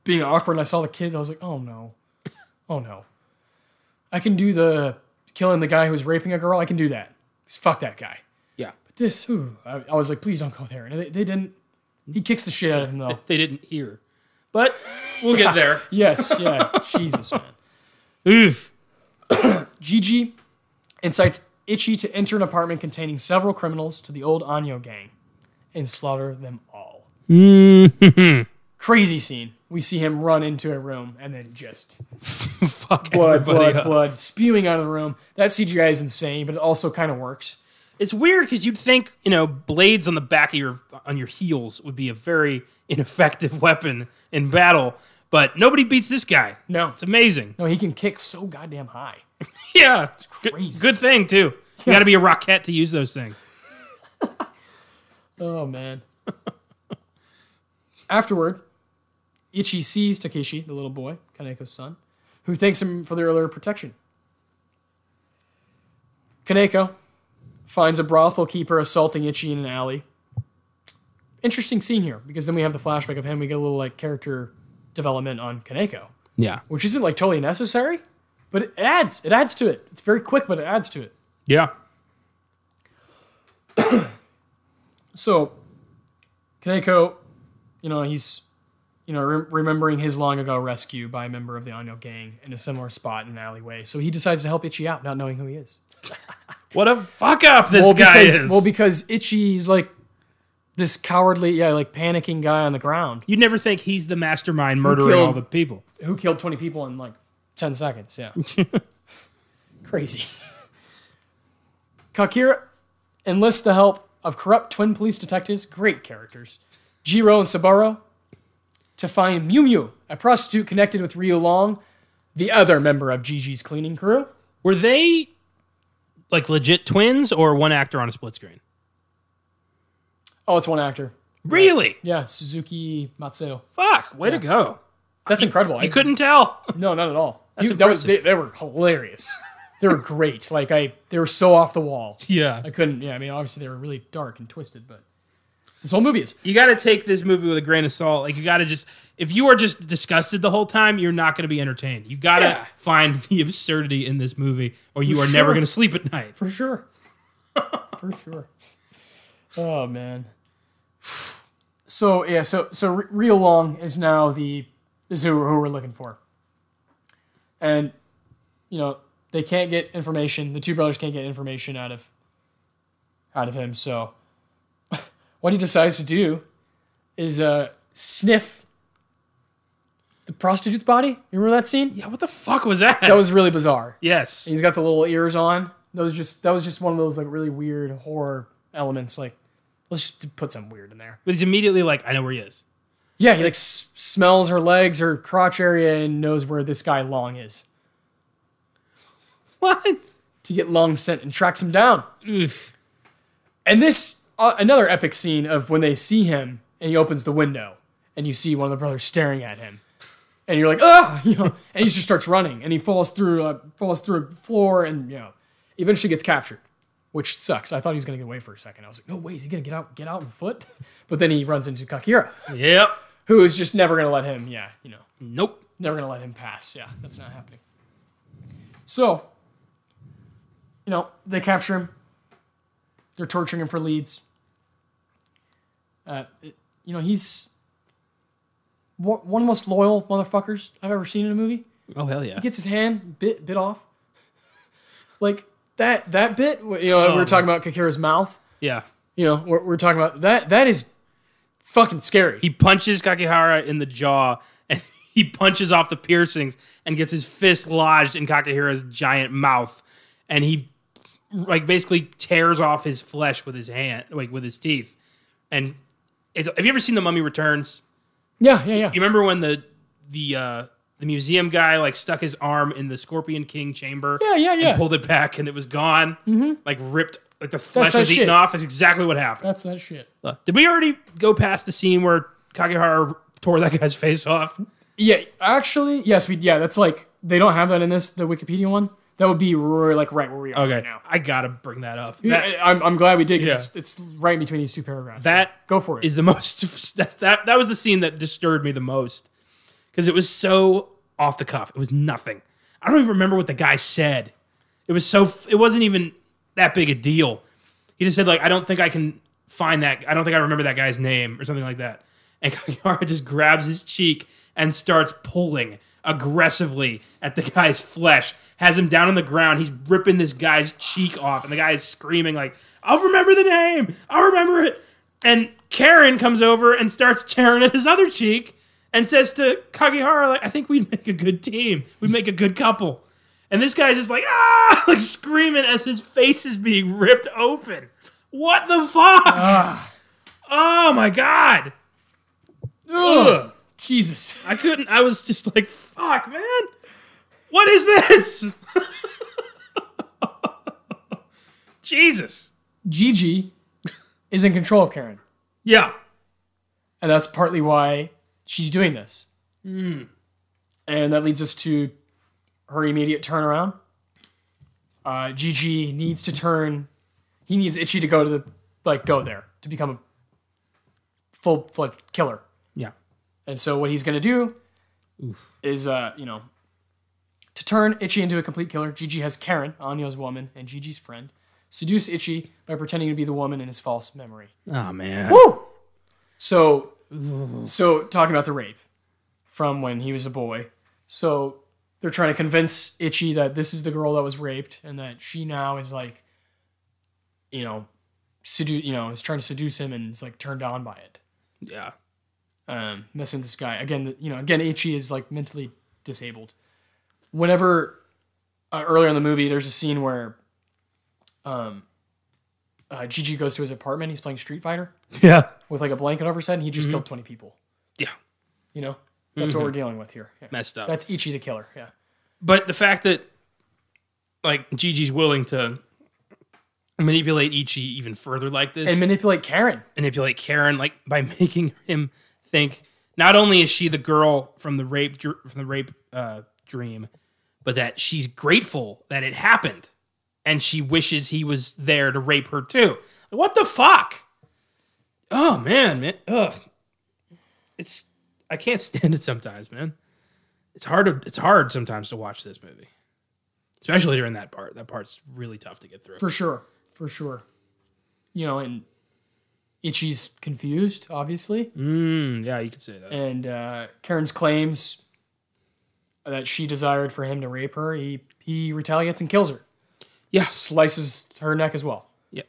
being awkward, and I saw the kid, I was like, "Oh no, oh no." I can do the killing the guy who was raping a girl. I can do that. 'Cause fuck that guy. Yeah. But this, ooh, I, I was like, please don't go there. And they, they didn't. He kicks the shit out of him though. They didn't hear. But we'll get there. Yes, yeah. Jesus, man. Oof. Gigi incites Ichi to enter an apartment containing several criminals to the old Anjo gang and slaughter them all. Mm-hmm. Crazy scene. We see him run into a room and then just Fuck blood, blood, up. blood spewing out of the room. That CGI is insane, but it also kind of works. It's weird because you'd think, you know, blades on the back of your on your heels would be a very ineffective weapon in battle, but nobody beats this guy. No, It's amazing. no, he can kick so goddamn high. Yeah. Good, crazy. good thing too. You got to be a rocket to use those things. Oh man. Afterward, Ichi sees Takeshi, the little boy, Kaneko's son, who thanks him for their earlier protection. Kaneko finds a brothel keeper assaulting Ichi in an alley. Interesting scene here because then we have the flashback of him. We get a little like character development on Kaneko, Yeah. which isn't like totally necessary, but it adds. It adds to it. It's very quick, but it adds to it. Yeah. So, Kaneko, you know, he's, you know, re- remembering his long ago rescue by a member of the Anjo gang in a similar spot in an alleyway. So he decides to help Ichi out, not knowing who he is. What a fuck up this well, guy because, is. Well, because Ichi's like this cowardly, yeah, like panicking guy on the ground You'd never think he's the mastermind murdering killed- all the people. who killed 20 people in like 10 seconds. Yeah. Crazy. Kakihara enlists the help of corrupt twin police detectives, great characters, Jiro and Saburo, to find Mew Mew, a prostitute connected with Ryu Long, the other member of Gigi's cleaning crew. Were they like legit twins or one actor on a split screen? Oh, it's one actor. Really? Yeah, Suzuki Matsuo. Fuck. Way to go. That's incredible. I You couldn't tell. No, not at all. That's You- that was, they, they were hilarious. they were great. Like I, they were so off the wall. yeah. I couldn't. Yeah, I mean, obviously they were really dark and twisted, but this whole movie is. You got to take this movie with a grain of salt. Like you got to just if you are just disgusted the whole time, you're not going to be entertained. You got to Yeah. find the absurdity in this movie or you For are never going to sleep at night. For sure. For sure. Oh man. So yeah, so so Re- Real Long is now the is who, who we're looking for, and you know they can't get information. The two brothers can't get information out of out of him. So what he decides to do is uh, sniff the, prostitute's body. You remember that scene? Yeah, what the fuck was that? That was really bizarre. yes. He's got the little ears on. That was just that was just one of those like really weird horror elements. Like, let's just put some weird in there. But he's immediately like, I know where he is. Yeah, he like s- smells her legs, her crotch area, and knows where this guy Long is. What? To get Long sent and tracks him down. Oof. And this uh, another epic scene of when they see him and he opens the window and you see one of the brothers staring at him, and you're like, ah, you know, and he just starts running and he falls through uh, falls through a floor and you know, eventually gets captured, which sucks. I thought he was gonna get away for a second. I was like, no way, is he gonna get out get out on foot? But then he runs into Kakihara, Yep. Who is just never gonna let him. Yeah, you know, Nope. never gonna let him pass. Yeah, that's not happening. So, you know, they capture him. They're torturing him for leads. Uh, it- you know, he's one one of the most loyal motherfuckers I've ever seen in a movie. Oh hell yeah. He gets his hand bit bit off. Like that that bit, you know, we were talking about Kakihara's mouth. Yeah. You know, we're, we're talking about that. That is fucking scary. He punches Kakihara in the jaw and he punches off the piercings and gets his fist lodged in Kakihara's giant mouth. And he like basically tears off his flesh with his hand, like with his teeth. And it's, have you ever seen The Mummy Returns? yeah, yeah, yeah. You remember when the the uh, the museum guy like stuck his arm in the Scorpion King chamber? Yeah, yeah, yeah. And pulled it back and it was gone. Mm-hmm. Like ripped, like the flesh that was eaten off. That's exactly what happened. That's that shit. Uh, Did we already go past the scene where Kakihara tore that guy's face off? Yeah, actually, yes, we yeah, that's like they don't have that in this the Wikipedia one. That would be right, like right where we are Okay, right now. I gotta bring that up. Yeah, I'm, I'm glad we did. Yeah. it's, it's right in between these two paragraphs. that go for it. is the most. That, that that was the scene that disturbed me the most because it was so off the cuff. It was nothing. I don't even remember what the guy said. It was so. It wasn't even that big a deal. He just said like, "I don't think I can find that. I don't think I remember that guy's name or something like that." And Kakihara just grabs his cheek and starts pulling aggressively at the guy's flesh. Has him down on the ground. He's ripping this guy's cheek off, and the guy is screaming like, "I'll remember the name. I'll remember it." And Karen comes over and starts tearing at his other cheek and says to Kakihara, like, I think we'd make a good team. We'd make a good couple. And this guy's just like, ah, like screaming as his face is being ripped open. What the fuck? Oh my god. Ugh. Jesus. I couldn't, I was just like, fuck, man. What is this? Jesus. Gigi is in control of Karen, Yeah. and that's partly why she's doing this. And that leads us to her immediate turnaround. Uh, Gigi needs to turn. He needs Ichi to go to the like go there to become a full fledged killer. Yeah. And so what he's gonna do is, uh, you know, to turn Ichi into a complete killer. Gigi has Karen, Anjo's woman, and Gigi's friend, seduce Ichi by pretending to be the woman in his false memory. Oh man. Woo! So, so talking about the rape from when he was a boy. So they're trying to convince Ichi that this is the girl that was raped and that she now is like, you know, seduce, you know, is trying to seduce him and is like turned on by it. Yeah. um, messing with this guy again. You know, again, Ichi is like mentally disabled. Whenever uh, earlier in the movie, there's a scene where um, uh, Gigi goes to his apartment. He's playing Street Fighter Yeah. with like a blanket over his head, and he just killed twenty people. Yeah. You know, that's what we're dealing with here. Yeah. Messed up. That's Ichi the killer. Yeah. But the fact that like Gigi's willing to manipulate Ichi even further like this, And manipulate Karen. manipulate Karen like by making him think not only is she the girl from the rape from the rape uh, dream, but that she's grateful that it happened, and she wishes he was there to rape her too. What the fuck? Oh man, man, ugh. It's I can't stand it sometimes, man. It's hard to it's hard sometimes to watch this movie, especially during that part. That part's really tough to get through. For sure. For sure. You know, and Ichi's confused, obviously. Mm, yeah, you could say that. and uh, Karen's claims that she desired for him to rape her, he he retaliates and kills her, Yeah. slices her neck as well. Yeah.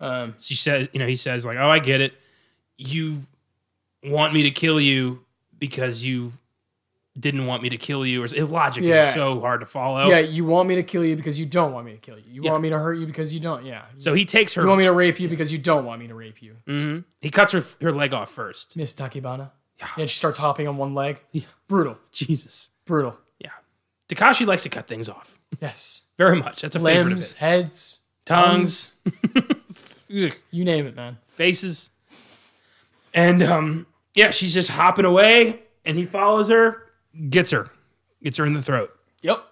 Um, she says, you know, he says like, "Oh, I get it. You want me to kill you because you didn't want me to kill you, or his logic Yeah. is so hard to follow. Yeah, you want me to kill you because you don't want me to kill you. You Yeah. want me to hurt you because you don't. Yeah. So he takes her. You want me to rape you because you don't want me to rape you. he cuts her her leg off first. Miss Takibana. Yeah. And she starts hopping on one leg. Brutal. Jesus. Brutal. Yeah. Takashi likes to cut things off Yes. very much. That's a favorite of his. heads, Tongues, Ugh. you name it, man. faces, and um, yeah, she's just hopping away, and he follows her, gets her, gets her in the throat. Yep.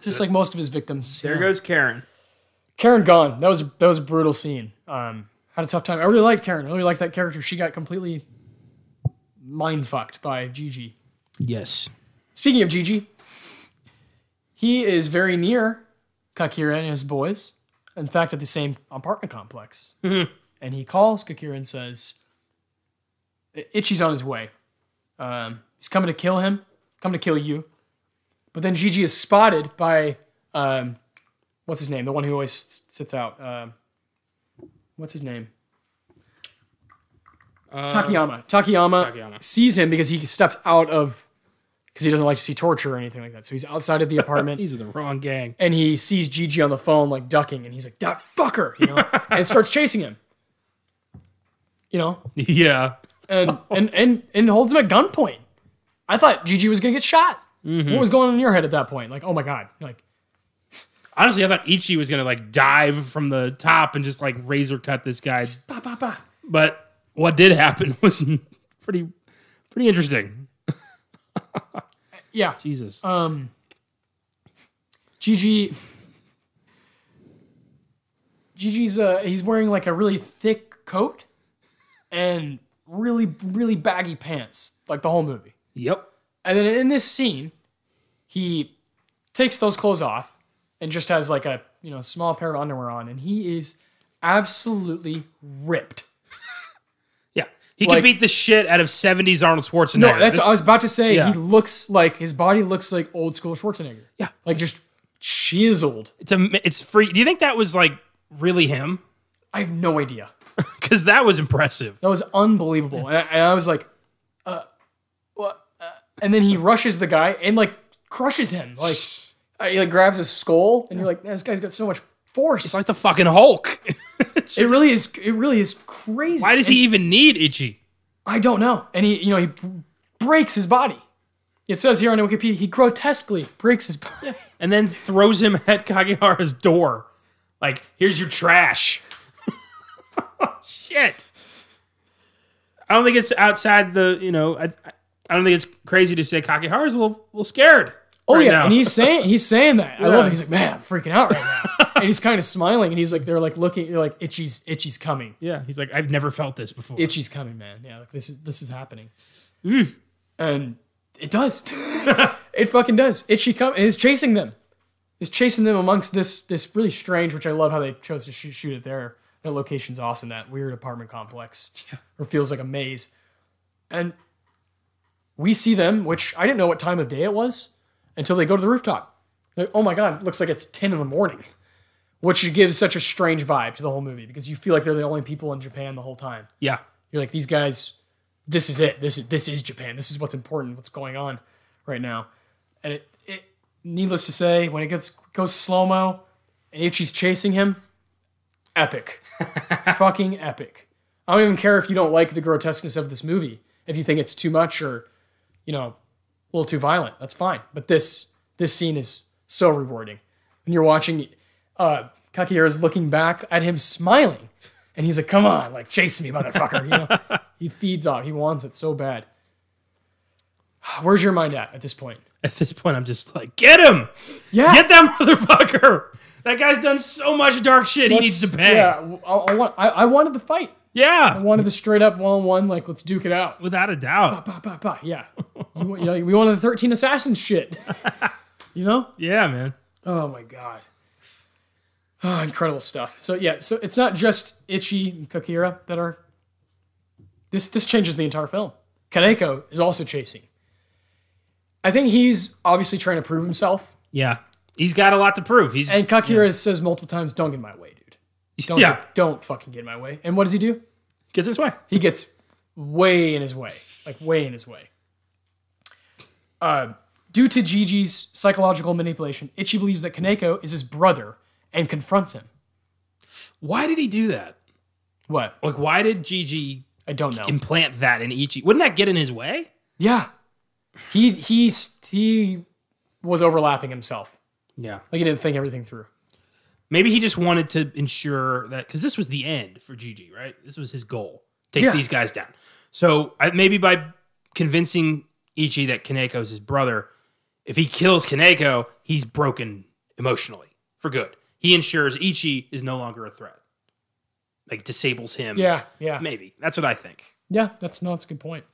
Just like most of his victims. There yeah. goes Karen. Karen gone. That was that was a brutal scene. Um, had a tough time. I really liked Karen. I really liked that character. She got completely mind fucked by Gigi. Yes. Speaking of Gigi, he is very near Kakihara and his boys. In fact, at the same apartment complex. And he calls Kakihara and says, "I- Ichi's on his way. Um, he's coming to kill him, coming to kill you. But then Gigi is spotted by, um, what's his name? The one who always sits out. Um, what's his name? Takayama. Takayama. Takayama. sees him because he steps out of because he doesn't like to see torture or anything like that. So he's outside of the apartment He's in the wrong gang. and he sees Gigi on the phone like ducking and he's like that fucker, you know, and starts chasing him. You know, yeah. And and and and holds him at gunpoint. I thought Gigi was gonna get shot. What was going on in your head at that point? Like, oh my god, like Honestly, I thought Ichi was gonna like dive from the top and just like razor cut this guy. bah, bah, bah. But what did happen was pretty pretty interesting. yeah. Jesus. Um Gigi Gigi's uh he's wearing like a really thick coat and really really baggy pants like the whole movie. yep. And then in this scene, he takes those clothes off and just has like a, you know, small pair of underwear on and he is absolutely ripped. Yeah. He Like- can beat the shit out of 70s Arnold Schwarzenegger. No, that's This- I was about to say Yeah. he looks like his body looks like old school Schwarzenegger. Yeah. Like just chiseled. it's a it's free. Do you think that was like really him? I have no idea. Because that was impressive. That was unbelievable. And I, and I was like, uh, what? Uh, and then he rushes the guy and like crushes him. Like, uh, he like grabs his skull, and you're like, man, this guy's got so much force. It's like the fucking Hulk. It really is. It really is crazy. why does he even need Ichi? I don't know. And he, you know, he breaks his body. It says here on Wikipedia, he grotesquely breaks his body. And then throws him at Kakihara's door. Like, here's your trash. shit. I don't think it's outside the, you know, I, I don't think it's crazy to say Kakihara's a little, little scared. Oh right yeah, now. and he's saying he's saying that. I love it. He's like, man, I'm freaking out right now, and he's kind of smiling, and he's like, they're like looking, they're like, Ichi's Ichi's coming. yeah, he's like, I've never felt this before. Ichi's coming, man. Yeah, like this is this is happening, Mm. and it does. it fucking does. Ichi come and is chasing them. Is chasing them amongst this this really strange, which I love how they chose to shoot, shoot it there. That location's awesome. That weird apartment complex, Yeah. or feels like a maze, and we see them, which I didn't know what time of day it was until they go to the rooftop. Like, oh my god, it looks like it's ten in the morning, which gives such a strange vibe to the whole movie because you feel like they're the only people in Japan the whole time. yeah. You're like these guys. This is it. This is this is Japan. This is what's important. What's going on right now, and it. it needless to say, when it gets goes slow mo, and Ichi's chasing him, epic, fucking epic. I don't even care if you don't like the grotesqueness of this movie. If you think it's too much or, you know, a little too violent, that's fine. But this this scene is so rewarding. When you're watching, uh, is looking back at him smiling, and he's like, "Come on, like chase me, motherfucker!" You know, he feeds off. He wants it so bad. Where's your mind at at this point? At this point, I'm just like, get him! Yeah, Get that motherfucker! That guy's done so much dark shit, he needs to pay. Yeah, I, I, want, I, I wanted the fight. Yeah, I wanted the straight up one on one, like let's duke it out. without a doubt. Bah, bah, bah, yeah, you, you know, we wanted the thirteen assassins shit. you know? Yeah, man. Oh my god. Oh, incredible stuff. So yeah, so it's not just Ichi and Kakihara that are. This this changes the entire film. Kaneko is also chasing. I think he's obviously trying to prove himself, Yeah. He's got a lot to prove. He's and Kakihara says multiple times, "Don't get in my way, dude. Don't Yeah. get- don't fucking get in my way." And what does he do? gets in his way. He gets way in his way, like way in his way. Uh, due to Gigi's psychological manipulation, Ichi believes that Kaneko is his brother and confronts him. Why did he do that? What? Like, why did Gigi I don't know. implant that in Ichi? Wouldn't that get in his way? Yeah. He he he was overlapping himself. Yeah. Like he didn't think everything through. Maybe he just wanted to ensure that because this was the end for Gigi, right? This was his goal: take Yeah. these guys down. So I, maybe by convincing Ichi that Kaneko's his brother, if he kills Kaneko, he's broken emotionally for good. He ensures Ichi is no longer a threat, like disables him. Yeah, yeah. maybe that's what I think. Yeah, that's no, that's a good point.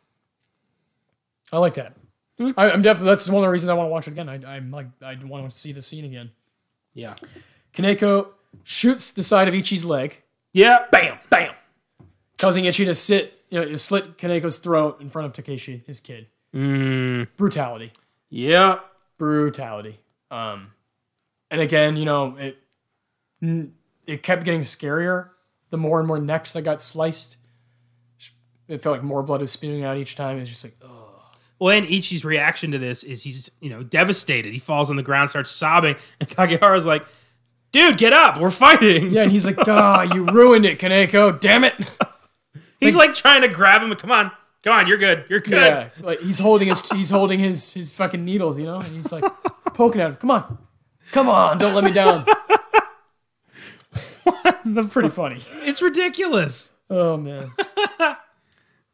I like that. I, I'm definitely that's one of the reasons I want to watch it again. I, I'm like I want to see the scene again. Yeah, Kaneko shoots the side of Ichi's leg, yeah. bam, bam, causing Ichi to sit, you know, slit Kaneko's throat in front of Takeshi, his kid. Brutality, Yeah. brutality. Um, and again, you know, it it kept getting scarier. The more and more necks that got sliced, it felt like more blood was spewing out each time. It was just like. Well, and Ichi's reaction to this is he's, you know, devastated. He falls on the ground, starts sobbing, and Kakihara's like, dude, get up. We're fighting. Yeah, and he's like, "Ah, you ruined it, Kaneko. Damn it." He's like trying to grab him. Come on. Come on. You're good. You're good. Yeah, like he's holding his he's holding his his fucking needles, you know, and he's like poking at him. Come on, come on, don't let me down. That's pretty funny. It's ridiculous. Oh man.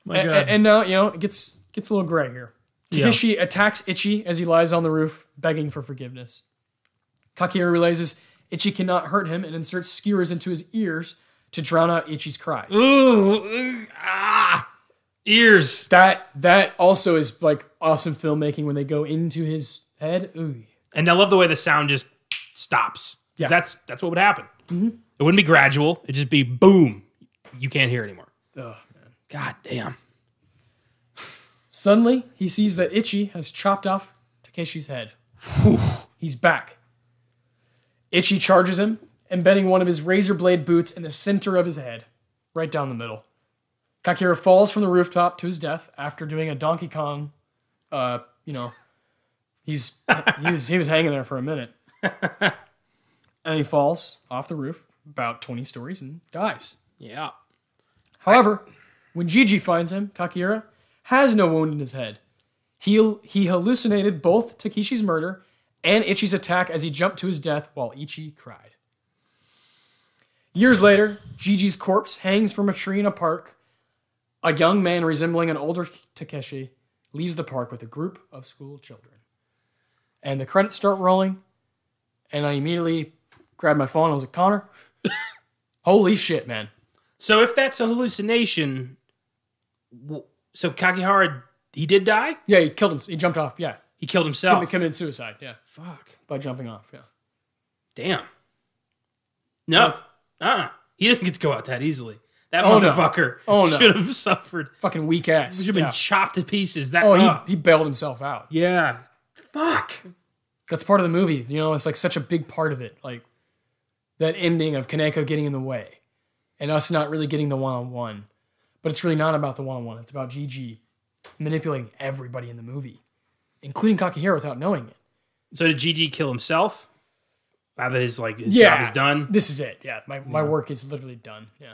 My And, God. and now you know it gets gets a little gray here. Yeah. Attacks Ichi as he lies on the roof, begging for forgiveness. Kakihara realizes Ichi cannot hurt him and inserts skewers into his ears to drown out Ichi's cries. Ooh, ah. Ears. That that also is like awesome filmmaking when they go into his head. Ooh. And I love the way the sound just stops. Yeah. That's that's what would happen. It wouldn't be gradual. It'd just be boom. You can't hear anymore. God damn. Suddenly, he sees that Ichi has chopped off Takeshi's head. He's back. Ichi charges him, embedding one of his razor blade boots in the center of his head, right down the middle. Kakihara falls from the rooftop to his death after doing a Donkey Kong. Uh, you know, he's he was he was hanging there for a minute, and he falls off the roof about twenty stories and dies. Yeah. However, when Gigi finds him, Kakihara has no wound in his head. He, he hallucinated both Takeshi's murder and Ichi's attack as he jumped to his death while Ichi cried. Years later, Gigi's corpse hangs from a tree in a park. A young man resembling an older Takeshi leaves the park with a group of school children. And the credits start rolling, and I immediately grabbed my phone. I was like, Connor, holy shit, man. So if that's a hallucination, so Kakihara he did die. Yeah, he killed him. He jumped off. Yeah, He killed himself. he committed suicide. Yeah, Fuck. by jumping off. Yeah. Damn. No. That's- Uh. He doesn't get to go out that easily. That Oh, no. motherfucker Oh, no. should have suffered. Fucking weak ass. Should have been Yeah. chopped to pieces. That. Oh, he, he bailed himself out. yeah. Fuck. That's part of the movie. You know, it's like such a big part of it. Like that ending of Kaneko getting in the way and us not really getting the one on one. But it's really not about the one on one. It's about Gigi manipulating everybody in the movie, including Kakihara without knowing it. So did GG kill himself? Now that his like his Yeah. job is done. This is it. Yeah. My, my work is literally done. Yeah.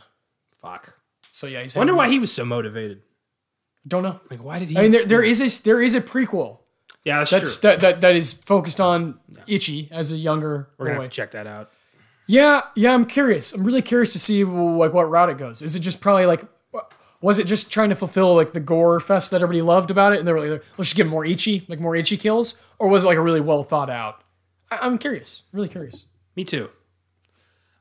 Fuck. So yeah, he's I wonder why he was so motivated. Don't know. Like, why did he? I mean, there, there is a there is a prequel yeah, that's, that's true. that, that that is focused on Ichi as a younger We're gonna boy. have to check that out. Yeah, yeah, I'm curious. I'm really curious to see like what route it goes. Is it just probably like was it just trying to fulfill like the gore fest that everybody loved about it and they were like let's just get more Ichi, like more Ichi kills or was it like a really well thought out? I, I'm curious. Really curious. Me too.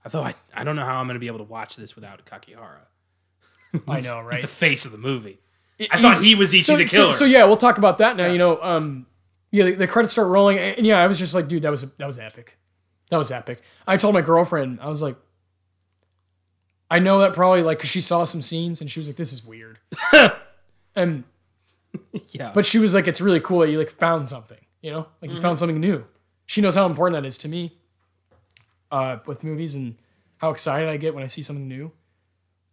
I thought I, I don't know how I'm gonna be able to watch this without Kakihara. I know, He's right? the face of the movie. I thought he was Ichi so, the so- killer. So, yeah, we'll talk about that now. You know, um, yeah, the, the credits start rolling, and, and yeah, I was just like, dude, that was that was epic. That was epic. I told my girlfriend, I was like, I know that probably like because she saw some scenes and she was like, this is weird, and yeah. but she was like, it's really cool that you like found something, you know, like you Mm-hmm. found something new. She knows how important that is to me, uh, with movies and how excited I get when I see something new,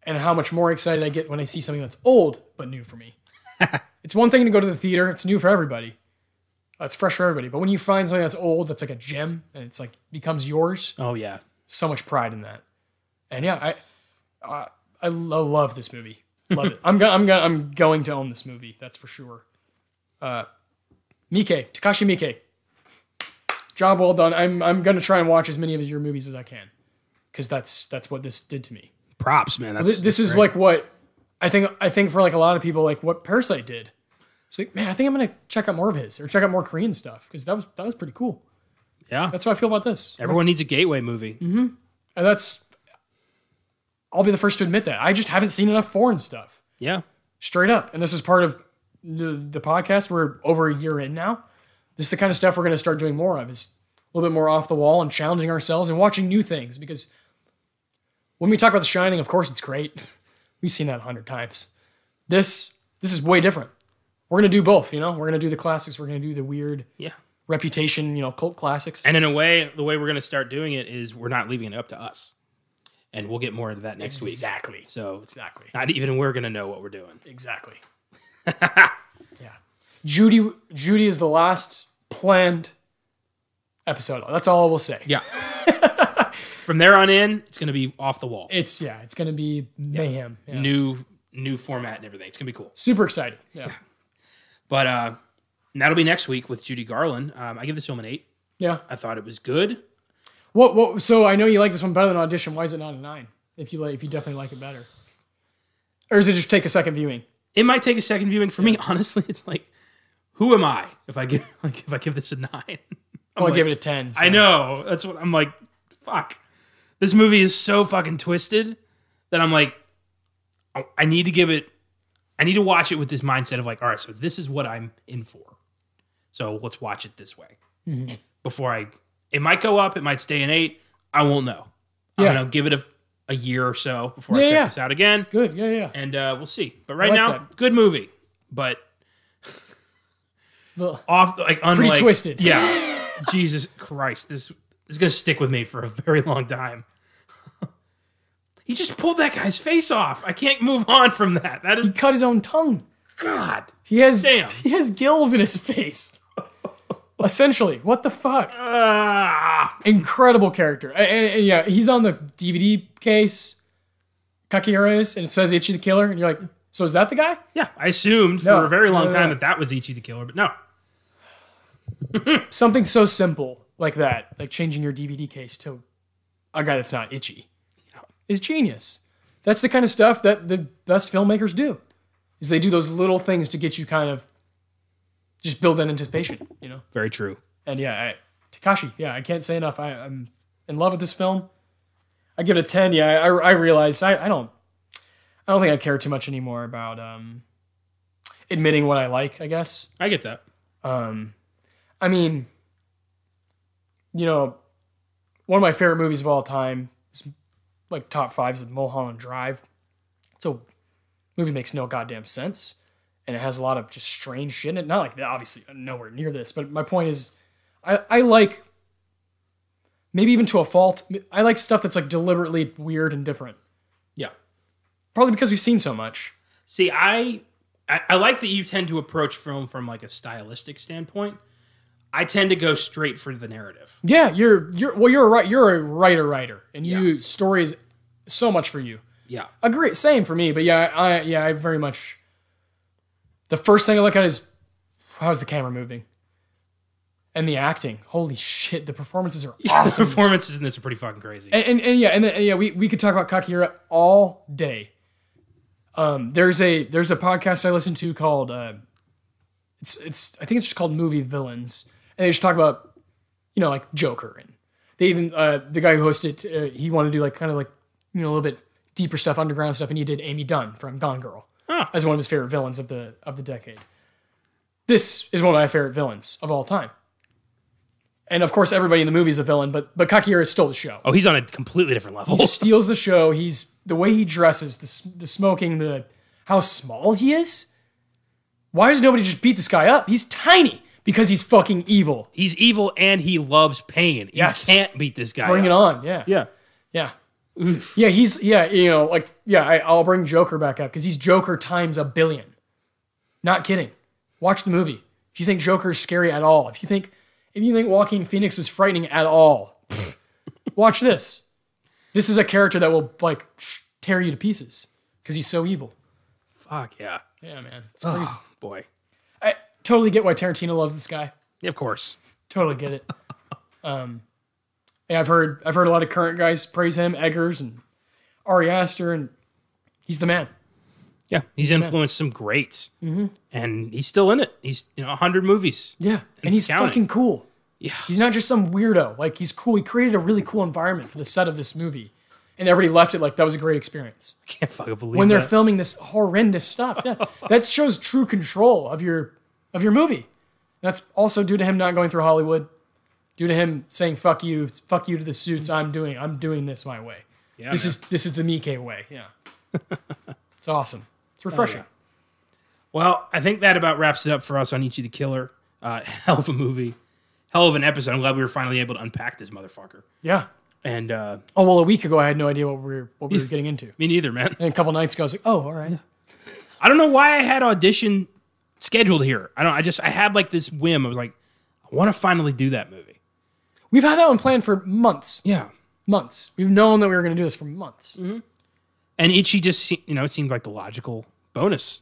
and how much more excited I get when I see something that's old but new for me. it's one thing to go to the theater; it's new for everybody. it's fresh for everybody. But when you find something that's old, that's like a gem, and it's like becomes yours, Oh yeah. so much pride in that. And yeah, I I, I lo- love this movie. Love it. I'm go- I'm go- I'm going to own this movie. That's for sure. Uh, Miike Takashi Miike, job well done. I'm I'm gonna try and watch as many of your movies as I can, because that's that's what this did to me. Props, man. That's Th- this is like what I think. I think for like a lot of people, like what Parasite did. It's like, man, I think I'm gonna check out more of his or check out more Korean stuff because that was that was pretty cool. yeah. That's how I feel about this. Everyone needs a gateway movie. Mm-hmm. And that's, I'll be the first to admit that. I just haven't seen enough foreign stuff, Yeah. straight up. And this is part of the, the podcast. We're over a year in now. This is the kind of stuff we're going to start doing more of. Is a little bit more off the wall and challenging ourselves and watching new things. Because when we talk about The Shining, of course it's great. We've seen that a hundred times. This this is way different. We're gonna do both. You know, we're gonna do the classics. We're gonna do the weird Yeah. reputation. You know, cult classics. And in a way, the way we're going to start doing it is we're not leaving it up to us. And we'll get more into that next week. exactly. So it's Exactly. not even we're going to know what we're doing. Exactly. yeah. Judy Judy is the last planned episode. That's all I will say. Yeah. From there on in, it's going to be off the wall. It's yeah, it's gonna be mayhem. Yeah. New new format and everything. It's going to be cool. Super excited. Yeah. But uh that'll be next week with Judy Garland. Um, I give this film an 8. Yeah. I thought it was good. What what so I know you like this one better than audition. Why is it not a nine? If you like if you definitely like it better. Or does it just take a second viewing? It might take a second viewing for me. Honestly, it's like who am I if I give like if I give this a 9? I'm Oh, I give it a ten. so- I know. That's what I'm like. Fuck. This movie is so fucking twisted that I'm like, I- I need to give it. I need to watch it with this mindset of like, all right, so this is what I'm in for. So let's watch it this way Mm-hmm. before I. It might go up. It might stay in eight. I won't know. Yeah. I'm gonna give it a, a year or so before I check yeah. this out again, Good. Yeah, yeah. and uh, we'll see. But right like now, that. good movie, but The- off like unlike twisted. Yeah, Jesus Christ, this, this is gonna stick with me for a very long time. he just pulled that guy's face off. I can't move on from that. That is he cut his own tongue. God. He has Damn. he has gills in his face. Essentially, what the fuck? Ah, Incredible character. And, and- and yeah, he's on the DVD case. Kakihara is, and it says Ichi the Killer, and you're like, so is that the guy? yeah, I assumed for a very long no, no, time no. that that was Ichi the killer, but no. Something so simple like that, like changing your DVD case to a guy that's not Ichi, is genius. That's the kind of stuff that the best filmmakers do. Is they do those little things to get you kind of just build that anticipation, you know. Very true. And yeah, Takashi, yeah, I can't say enough. I, I'm in love with this film. I give it a ten. Yeah, I, I realize I, I don't, I don't think I care too much anymore about um, admitting what I like. I guess. I get that. Um, I mean, you know, one of my favorite movies of all time is like top fives of Mulholland Drive. So, movie makes no goddamn sense, and it has a lot of just strange shit in it. Not like obviously nowhere near this, but my point is, I I like maybe even to a fault. I like stuff that's like deliberately weird and different. Yeah. Probably because we've seen so much. See, I, I I like that you tend to approach film from like a stylistic standpoint. I tend to go straight for the narrative. Yeah, you're you're well, you're a right. You're a writer, writer, and you story is so much for you. Yeah. Agree. Same for me, but yeah, I yeah, I very much. The first thing I look at is how's the camera moving, and the acting. Holy shit, the performances are The awesome. performances in this are pretty fucking crazy. and, and, and yeah, and, then, yeah, we, we could talk about Kakihara all day. Um, there's a there's a podcast I listen to called uh, it's it's I think it's just called Movie Villains, and they just talk about you know like Joker and they even uh, the guy who hosted uh, he wanted to do like kind of like you know a little bit deeper stuff, underground stuff, and he did Amy Dunne from Gone Girl Huh. as one of his favorite villains of the of the decade. This is one of my favorite villains of all time. And of course, everybody in the movie is a villain, but but Kakihara stole the show Oh, he's on a completely different level. he steals the show. He's the way he dresses, the, the smoking, the how small he is. Why does nobody just beat this guy up? He's tiny because he's fucking evil. He's evil and he loves pain. Yes. You can't beat this guy. Bring it on, yeah, Yeah. yeah, yeah. He's yeah, you know, like yeah. I, I'll bring Joker back up because he's Joker times a billion. Not kidding. Watch the movie. if you think Joker's scary at all, if you think if you think Joaquin Phoenix is frightening at all, watch this. This is a character that will like tear you to pieces because he's so evil. Fuck yeah. Yeah, man, it's crazy. Oh, boy. I totally get why Tarantino loves this guy. Yeah, of course. Totally get it. um, yeah, I've heard I've heard a lot of current guys praise him, Eggers and Ari Aster, and he's the man. Yeah, he's influenced some greats, mm-hmm. and he's still in it. He's you know hundred movies. Yeah, and he's counting. fucking cool. Yeah, He's not just some weirdo. Like he's cool. He created a really cool environment for the set of this movie, and everybody left it like that was a great experience. I can't fucking believe When they're that. filming this horrendous stuff, yeah, that shows true control of your of your movie. That's also due to him not going through Hollywood, due to him saying "fuck you, fuck you" to the suits. I'm doing I'm doing this my way. Yeah, this man. is this is the Miike way. Yeah, it's awesome. It's refreshing. Well, I think that about wraps it up for us on Ichi the Killer. Uh, hell of a movie, hell of an episode. I'm glad we were finally able to unpack this motherfucker. yeah. And uh, Oh well, a week ago I had no idea what we were what we were getting into. me neither, man. And a couple nights ago I was like, oh, all right. I don't know why I had audition scheduled here. I don't. I just I had like this whim. I was like, I want to finally do that movie. We've had that one planned for months. Yeah. Months. We've known that we were going to do this for months. Mm-hmm. And Ichi just se- you know it seemed like the logical bonus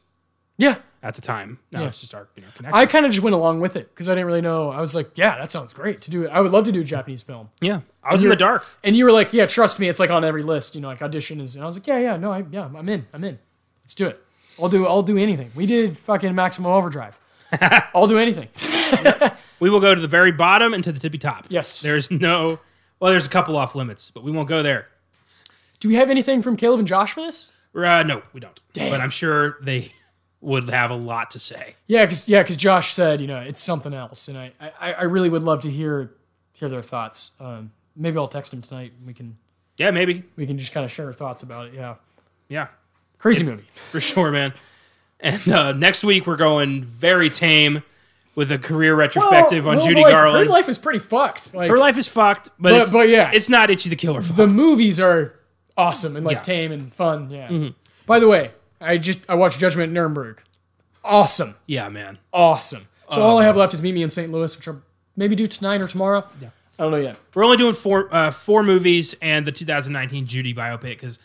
Yeah. at the time. Now Yeah. it's just our you know connection. I kind of just went along with it because I didn't really know. I was like, yeah, that sounds great to do it. I would love to do a Japanese film. yeah, I was in the dark. And you were like, yeah, trust me, it's like on every list. You know, like audition is. And I was like, yeah, yeah, no, I, yeah, I'm in. I'm in. Let's do it. I'll do. I'll do anything. We did fucking Maximum Overdrive. I'll do anything. We will go to the very bottom and to the tippy top. Yes. There's no. Well, there's a couple off limits, but we won't go there. Do we have anything from Caleb and Josh for this? Uh, no, we don't. Damn. But I'm sure they would have a lot to say. Yeah, because yeah, because Josh said, you know, it's something else, and I, I, I really would love to hear hear their thoughts. Um, maybe I'll text him tonight. And we can Yeah, maybe. we can just kind of share our thoughts about it. Yeah, Yeah, crazy movie. for sure, man. And uh, next week we're going very tame with a career retrospective on Well, Judy like, Garland. Her life is pretty fucked. Like Her life is fucked, but, But- it's, but yeah. it's not Ichi the Killer fucked. the movies are awesome and like Yeah. Tame and fun. Yeah. By the way, I just I watched Judgment at Nuremberg. Awesome, yeah, man. awesome. So Oh, all I have left is Meet Me in St. Louis, which I'll maybe do tonight or tomorrow. Yeah. I don't know yet. We're only doing four uh, four movies and the 2019 Judy biopic because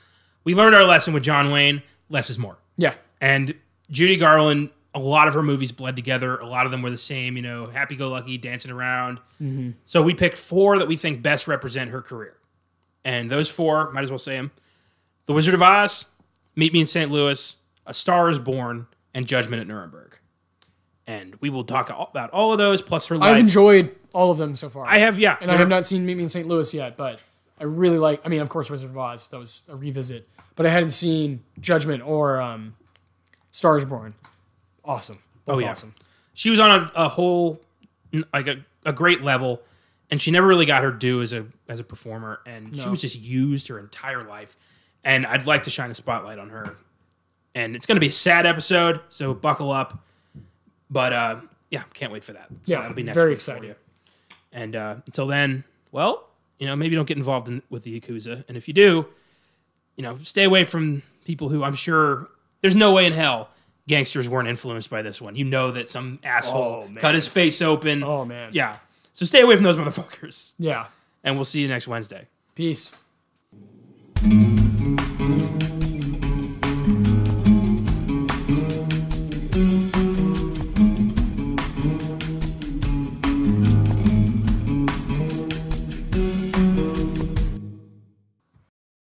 we learned our lesson with John Wayne. Less is more. Yeah. And Judy Garland, a lot of her movies bled together. A lot of them were the same, you know, happy go lucky, dancing around. So we picked four that we think best represent her career. And those four, might as well say them The Wizard of Oz, Meet Me in St. Louis, A Star is Born, and Judgment at Nuremberg. And we will talk about all of those, plus her life. I've enjoyed all of them so far. I have, yeah. and I have not seen Meet Me in St. Louis yet, but I really like. I mean, of course, Wizard of Oz. That was a revisit, but I hadn't seen Judgment or um, Stars Born. Awesome. Both Oh, yeah. awesome. she was on a, a whole like a, a great level and she never really got her due as a as a performer and she was just used her entire life and i'd like to shine a spotlight on her and it's going to be a sad episode so buckle up but uh yeah can't wait for that so Yeah, that'll be next very excited. and uh until then well you know maybe don't get involved in, with the yakuza and if you do you know stay away from people who i'm sure there's no way in hell gangsters weren't influenced by this one you know that some asshole Oh, cut his face open Oh man. yeah so stay away from those motherfuckers Yeah. and we'll see you next wednesday Peace.